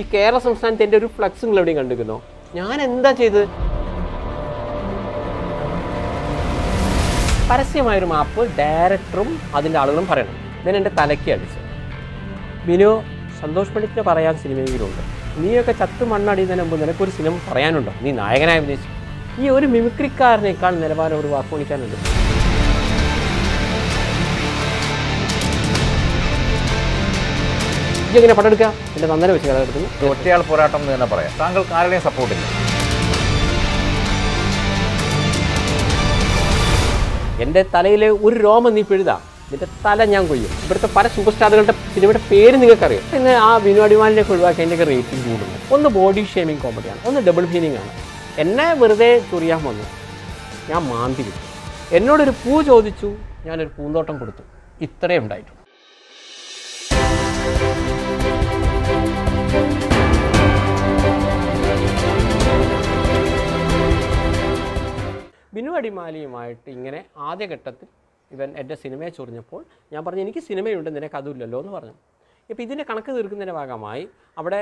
ഈ കേരള സംസ്ഥാനത്ത് എന്റെ ഒരു ഫ്ലക്സ് നിങ്ങൾ എവിടെയും കണ്ടിരിക്കുന്നോ ഞാൻ എന്താ ചെയ്തത്? പരസ്യമായൊരു മാപ്പ് ഡയറക്ടറും അതിന്റെ ആളുകളും പറയണം. ഞാൻ എന്റെ തലയ്ക്ക് അടിച്ചു. ബിനു സന്തോഷ് പണ്ഡിറ്റിനെ പറയാൻ സിനിമയെങ്കിലുണ്ട് നീയൊക്കെ ചത്ത് മണ്ണടിയുന്നതിന് മുമ്പ് നിനക്കൊരു സിനിമ പറയാനുണ്ടോ? നീ നായകനായ അഭിനയിച്ചു. ഈ ഒരു മിമിക്രിക്കാരനേക്കാൾ നിലവാരം ഒരു വാക്കുപണിക്കാനുണ്ട് ഇജ്ജ് എങ്ങനെ പടം എടുക്കുക എന്റെ നന്ദന വെച്ച് ഒറ്റയാൾ പോരാട്ടം എന്ന് തന്നെ പറയാം. താങ്കൾക്ക് ആരുടെയും സപ്പോർട്ടില്ല എന്റെ തലയിൽ ഒരു രോമം നീ പെഴുതാ. എന്റെ തല ഞാൻ കൊയ്യും. ഇവിടുത്തെ പല സൂപ്പർ സ്റ്റാറുകളുടെ സിനിമയുടെ പേര് നിങ്ങൾക്കറിയാം. പിന്നെ ആ വിനോടിമാലിനൊക്കെ ഒഴിവാക്കി അതിന്റെയൊക്കെ റേറ്റിംഗ് കൂടുന്നു. ഒന്ന് ബോഡി ഷേമിങ് കോമഡിയാണ് ഒന്ന് ഡബിൾ ഫീലിംഗ് ആണ്. എന്നെ വെറുതെ ചൊറിയാൻ വന്നു. ഞാൻ മാന്തി വിട്ടു. എന്നോടൊരു പൂ ചോദിച്ചു. ഞാനൊരു പൂന്തോട്ടം കൊടുത്തു. ഇത്രയും ഉണ്ടായിട്ടുള്ളൂ. ബിനു അടിമാലിയുമായിട്ട് ഇങ്ങനെ ആദ്യഘട്ടത്തിൽ ഇവൻ എന്റെ സിനിമയെ ചൊറിഞ്ഞപ്പോൾ ഞാൻ പറഞ്ഞു എനിക്ക് സിനിമയുണ്ട് നിനക്ക് അതുമില്ലല്ലോ എന്ന് പറഞ്ഞു. ഇപ്പോൾ ഇതിന്റെ കണക്ക് തീർക്കുന്നതിന്റെ ഭാഗമായി അവിടെ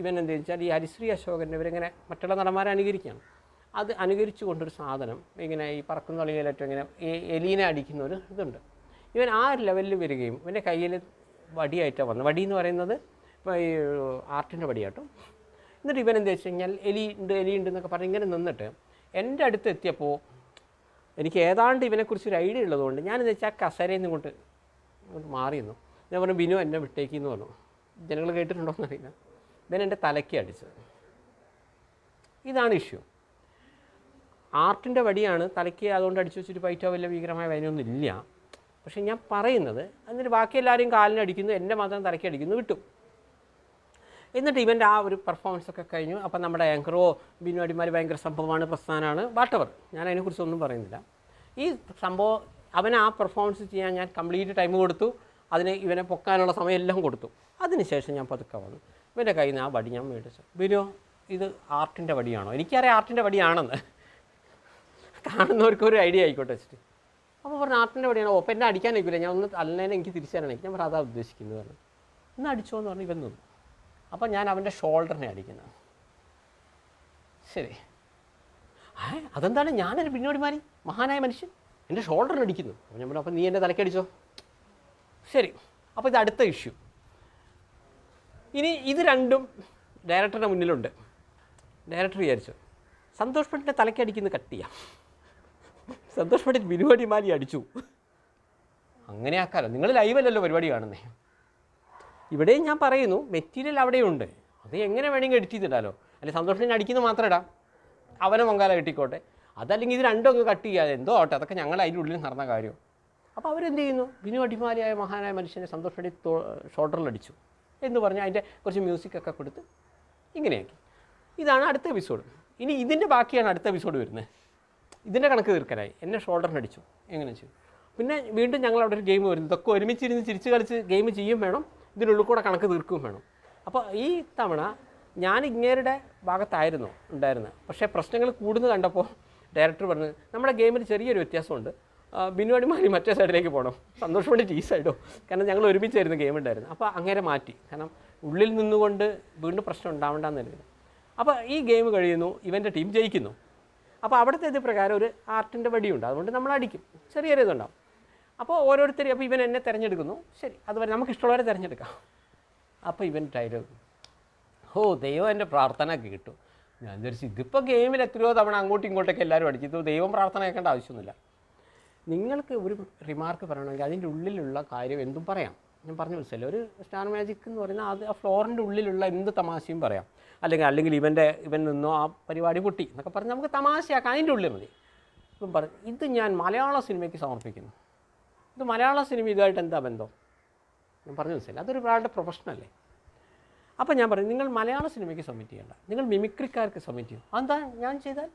ഇവൻ എന്താ വെച്ചാൽ ഈ ഹരിശ്രീ അശോകൻ ഇവരിങ്ങനെ മറ്റുള്ള നടന്മാരെ അനുകരിക്കുകയാണ്. അത് അനുകരിച്ചു കൊണ്ടൊരു സാധനം ഇങ്ങനെ ഈ പറക്കുന്ന കളിയിലേറ്റം ഇങ്ങനെ എലീനെ അടിക്കുന്ന ഒരു ഇതുണ്ട്. ഇവൻ ആ ലെവലിൽ വരികയും ഇവന്റെ കയ്യിൽ വടിയായിട്ടാണ് വന്നത്. വടി എന്ന് പറയുന്നത് ഈ ആർട്ടിന്റെ വടിയാട്ടോ. എന്നിട്ട് ഇവൻ എന്താ വെച്ച് കഴിഞ്ഞാൽ എലി ഉണ്ട് എലി ഉണ്ട് എന്നൊക്കെ പറഞ്ഞ് ഇങ്ങനെ നിന്നിട്ട് എന്റെ അടുത്ത് എത്തിയപ്പോൾ എനിക്ക് ഏതാണ്ട് ഇവനെക്കുറിച്ച് ഒരു ഐഡിയ ഉള്ളതുകൊണ്ട് ഞാനെന്ന് വെച്ചാൽ കസരയിൽ നിന്ന് ഇങ്ങോട്ട് മാറിയിരുന്നു ഞാൻ പറഞ്ഞു ബിനു എന്നെ വിട്ടേക്ക് എന്ന് പറഞ്ഞു. ജനങ്ങൾ കേട്ടിട്ടുണ്ടോ എന്നറിയില്ല. ഇവൻ എന്റെ തലയ്ക്ക് അടിച്ചത്. ഇതാണ് ഇഷ്യൂ. ആർട്ടിന്റെ വടിയാണ് തലയ്ക്ക് അതുകൊണ്ട് അടിച്ചു വെച്ചിട്ട് പൈറ്റോ വലിയ ഭീകരമായ വേദനയൊന്നും ഇല്ല. പക്ഷേ ഞാൻ പറയുന്നത് എന്നിട്ട് ബാക്കി എല്ലാവരും കാലിനടിക്കുന്നു എന്റെ മാത്രം തലയ്ക്ക് അടിക്കുന്നു വിട്ടു. എന്നിട്ട് ഇവന്റെ ആ ഒരു പെർഫോമൻസ് ഒക്കെ കഴിഞ്ഞു. അപ്പം നമ്മുടെ ആങ്കറോ ബിനു അടിമാർ ഭയങ്കര സംഭവമാണ് പ്രസ്ഥാനമാണ്. വാട്ടവർ ഞാൻ അതിനെക്കുറിച്ചൊന്നും പറയുന്നില്ല. ഈ സംഭവം അവൻ ആ പെർഫോമൻസ് ചെയ്യാൻ ഞാൻ കംപ്ലീറ്റ് ടൈം കൊടുത്തു. അതിന് ഇവനെ പൊക്കാനുള്ള സമയമെല്ലാം കൊടുത്തു. അതിനുശേഷം ഞാൻ പതുക്കെ വന്നു. ഇവന്റെ കയ്യിൽ നിന്ന് ആ വടി ഞാൻ മേടിച്ചു. ബിനു ഇത് ആർട്ടിന്റെ വടിയാണോ? എനിക്കറിയാം ആർട്ടിന്റെ വടിയാണെന്ന്. കാണുന്നവർക്ക് ഒരു ഐഡിയ ആയിക്കോട്ടെ വെച്ചിട്ട്. അപ്പോൾ പറഞ്ഞു ആർട്ടിന്റെ വടിയാണോ? ഓ അപ്പം എന്നെ അടിക്കാൻ നിൽക്കില്ല ഞാൻ ഒന്ന് അല്ലേനെ എനിക്ക് തിരിച്ചു തരണം. ഞാൻ പറഞ്ഞു അതാ ഉദ്ദേശിക്കുന്നത് പറഞ്ഞു. ഇന്ന് അടിച്ചോ എന്ന് പറഞ്ഞു ഇവൻ നിന്നു. അപ്പോൾ ഞാൻ അവന്റെ ഷോൾഡറിനെ അടിക്കുന്നത് ശരി. ഏ അതെന്താണ്? ഞാനൊരു പിന്നോടിമാരി മഹാനായ മനുഷ്യൻ. എന്റെ ഷോൾഡറിന് അടിക്കുന്നു. അപ്പോൾ ഞാൻ പറഞ്ഞു അപ്പോൾ നീ എന്റെ തലക്കടിച്ചോ ശരി. അപ്പോൾ ഇത് അടുത്ത ഇഷ്യൂ. ഇനി ഇത് രണ്ടും ഡയറക്ടറുടെ മുന്നിലുണ്ട്. ഡയറക്ടർ വിചാരിച്ചു സന്തോഷ് പണ്ഡിന്റെ തലക്കടിക്കുന്ന കട്ട് ചെയ്യാം സന്തോഷ് പണ്ഡിറ്റ് ബിനുവടി മാലി അടിച്ചു. അങ്ങനെ ആക്കാലോ. നിങ്ങൾ ലൈവല്ലല്ലോ പരിപാടി കാണുന്നേ. ഇവിടെയും ഞാൻ പറയുന്നു മെറ്റീരിയൽ അവിടെയുണ്ട്. അത് എങ്ങനെ വേണമെങ്കിൽ എഡിറ്റ് ചെയ്തിടാലോ. അല്ലെങ്കിൽ സന്തോഷത്തിന് അടിക്കുന്നത് മാത്രം ഇടാം. അവനെ മങ്കാല കെട്ടിക്കോട്ടെ. അതല്ലെങ്കിൽ ഇത് രണ്ടും അങ്ങ് കട്ട് ചെയ്യാതെ എന്തോ ആവട്ടെ അതൊക്കെ ഞങ്ങൾ അതിന്റെ ഉള്ളിൽ നടന്ന കാര്യം. അപ്പോൾ അവരെന്ത് ചെയ്യുന്നു? ബിനു അടിമാലിയായ മഹാനായ മനുഷ്യനെ സന്തോഷ് ഷോൾഡറിൽ അടിച്ചു. ഷോൾഡറിലടിച്ചു എന്ന് പറഞ്ഞ് അതിന്റെ കുറച്ച് മ്യൂസിക്കൊക്കെ കൊടുത്ത് ഇങ്ങനെയാക്കി. ഇതാണ് അടുത്ത എപ്പിസോഡ് ഇനി ഇതിന്റെ ബാക്കിയാണ് അടുത്ത എപ്പിസോഡ് വരുന്നത്. ഇതിന്റെ കണക്ക് തീർക്കാനായി എന്നെ ഷോൾഡറിന് അടിച്ചു. എങ്ങനെ ചെയ്തു പിന്നെ വീണ്ടും ഞങ്ങൾ അവിടെ ഒരു ഗെയിം വരുന്നു. ഇതൊക്കെ ഒരുമിച്ചിരുന്ന് ചിരിച്ച് കളിച്ച് ഗെയിം ചെയ്യും വേണം. ഇതിനുള്ളിൽ കൂടെ കണക്ക് തീർക്കുകയും വേണം. അപ്പോൾ ഈ തവണ ഞാൻ ഇങ്ങേരുടെ ഭാഗത്തായിരുന്നു ഉണ്ടായിരുന്നത്. പക്ഷേ പ്രശ്നങ്ങൾ കൂടുന്നത് കണ്ടപ്പോൾ ഡയറക്ടർ പറഞ്ഞു നമ്മുടെ ഗെയിമിൽ ചെറിയൊരു വ്യത്യാസമുണ്ട്. ബിനു അടിമാലി മറ്റേ സൈഡിലേക്ക് പോകണം. സന്തോഷം വേണ്ടി ഈ സൈഡോ? കാരണം ഞങ്ങൾ ഒരുമിച്ചായിരുന്നു ഗെയിം ഉണ്ടായിരുന്നത്. അപ്പോൾ അങ്ങനെ മാറ്റി. കാരണം ഉള്ളിൽ നിന്നുകൊണ്ട് വീണ്ടും പ്രശ്നം ഉണ്ടാവേണ്ടെന്ന് കരുതി അപ്പോൾ ഈ ഗെയിം കഴിയുന്നു ഇവന്റെ ടീം ജയിക്കുന്നു. അപ്പോൾ അവിടുത്തെ ഇത് പ്രകാരം ഒരു ആർട്ടിന്റെ വടിയുണ്ട്. അതുകൊണ്ട് നമ്മൾ അടിക്കും. ചെറിയൊരു ഇതുണ്ടാവും അപ്പോൾ ഓരോരുത്തരും അപ്പോൾ ഇവൻ എന്നെ തിരഞ്ഞെടുക്കുന്നു. ശരി അതുവരെ നമുക്ക് ഇഷ്ടമുള്ളവരെ തിരഞ്ഞെടുക്കാം. അപ്പോൾ ഇവൻ ഡയലോഗ് ഓ ദൈവം എന്റെ പ്രാർത്ഥന കേട്ടു. ഞാൻ വിചാരിച്ചു ഇതിപ്പോൾ ഗെയിമിൽ എത്രയോ തവണ അങ്ങോട്ടും ഇങ്ങോട്ടൊക്കെ എല്ലാവരും അടിച്ചു. ദൈവം പ്രാർത്ഥന കേൾക്കേണ്ട ആവശ്യമൊന്നുമില്ല. നിങ്ങൾക്ക് ഒരു റിമാർക്ക് പറയണമെങ്കിൽ അതിന്റെ ഉള്ളിലുള്ള കാര്യം എന്തും പറയാം. ഞാൻ പറഞ്ഞു മനസ്സിലായി. ഒരു സ്റ്റാർ മാജിക് എന്ന് പറയുന്നത് അത് ആ ഫ്ലോറിന്റെ ഉള്ളിലുള്ള എന്ത് തമാശയും പറയാം. അല്ലെങ്കിൽ അല്ലെങ്കിൽ ഇവന്റെ ഇവൻ നിന്നോ ആ പരിപാടി പൊട്ടി എന്നൊക്കെ പറഞ്ഞ് നമുക്ക് തമാശയാക്കാം. അതിന്റെ ഉള്ളിൽ മതി. ഇപ്പം പറഞ്ഞു ഇത് ഞാൻ മലയാള സിനിമയ്ക്ക് സമർപ്പിക്കുന്നു. ഇത് മലയാള സിനിമ ഇതുമായിട്ട് എന്താ ബന്ധം? ഞാൻ പറഞ്ഞു മനസ്സിലായി. അതൊരു ഒരാളുടെ പ്രൊഫഷനല്ലേ അപ്പോൾ ഞാൻ പറയും നിങ്ങൾ മലയാള സിനിമയ്ക്ക് സബ്മിറ്റ് ചെയ്യേണ്ട. നിങ്ങൾ മിമിക്രിക്കാർക്ക് സബ്മിറ്റ് ചെയ്യും. അതെന്താ ഞാൻ ചെയ്താൽ?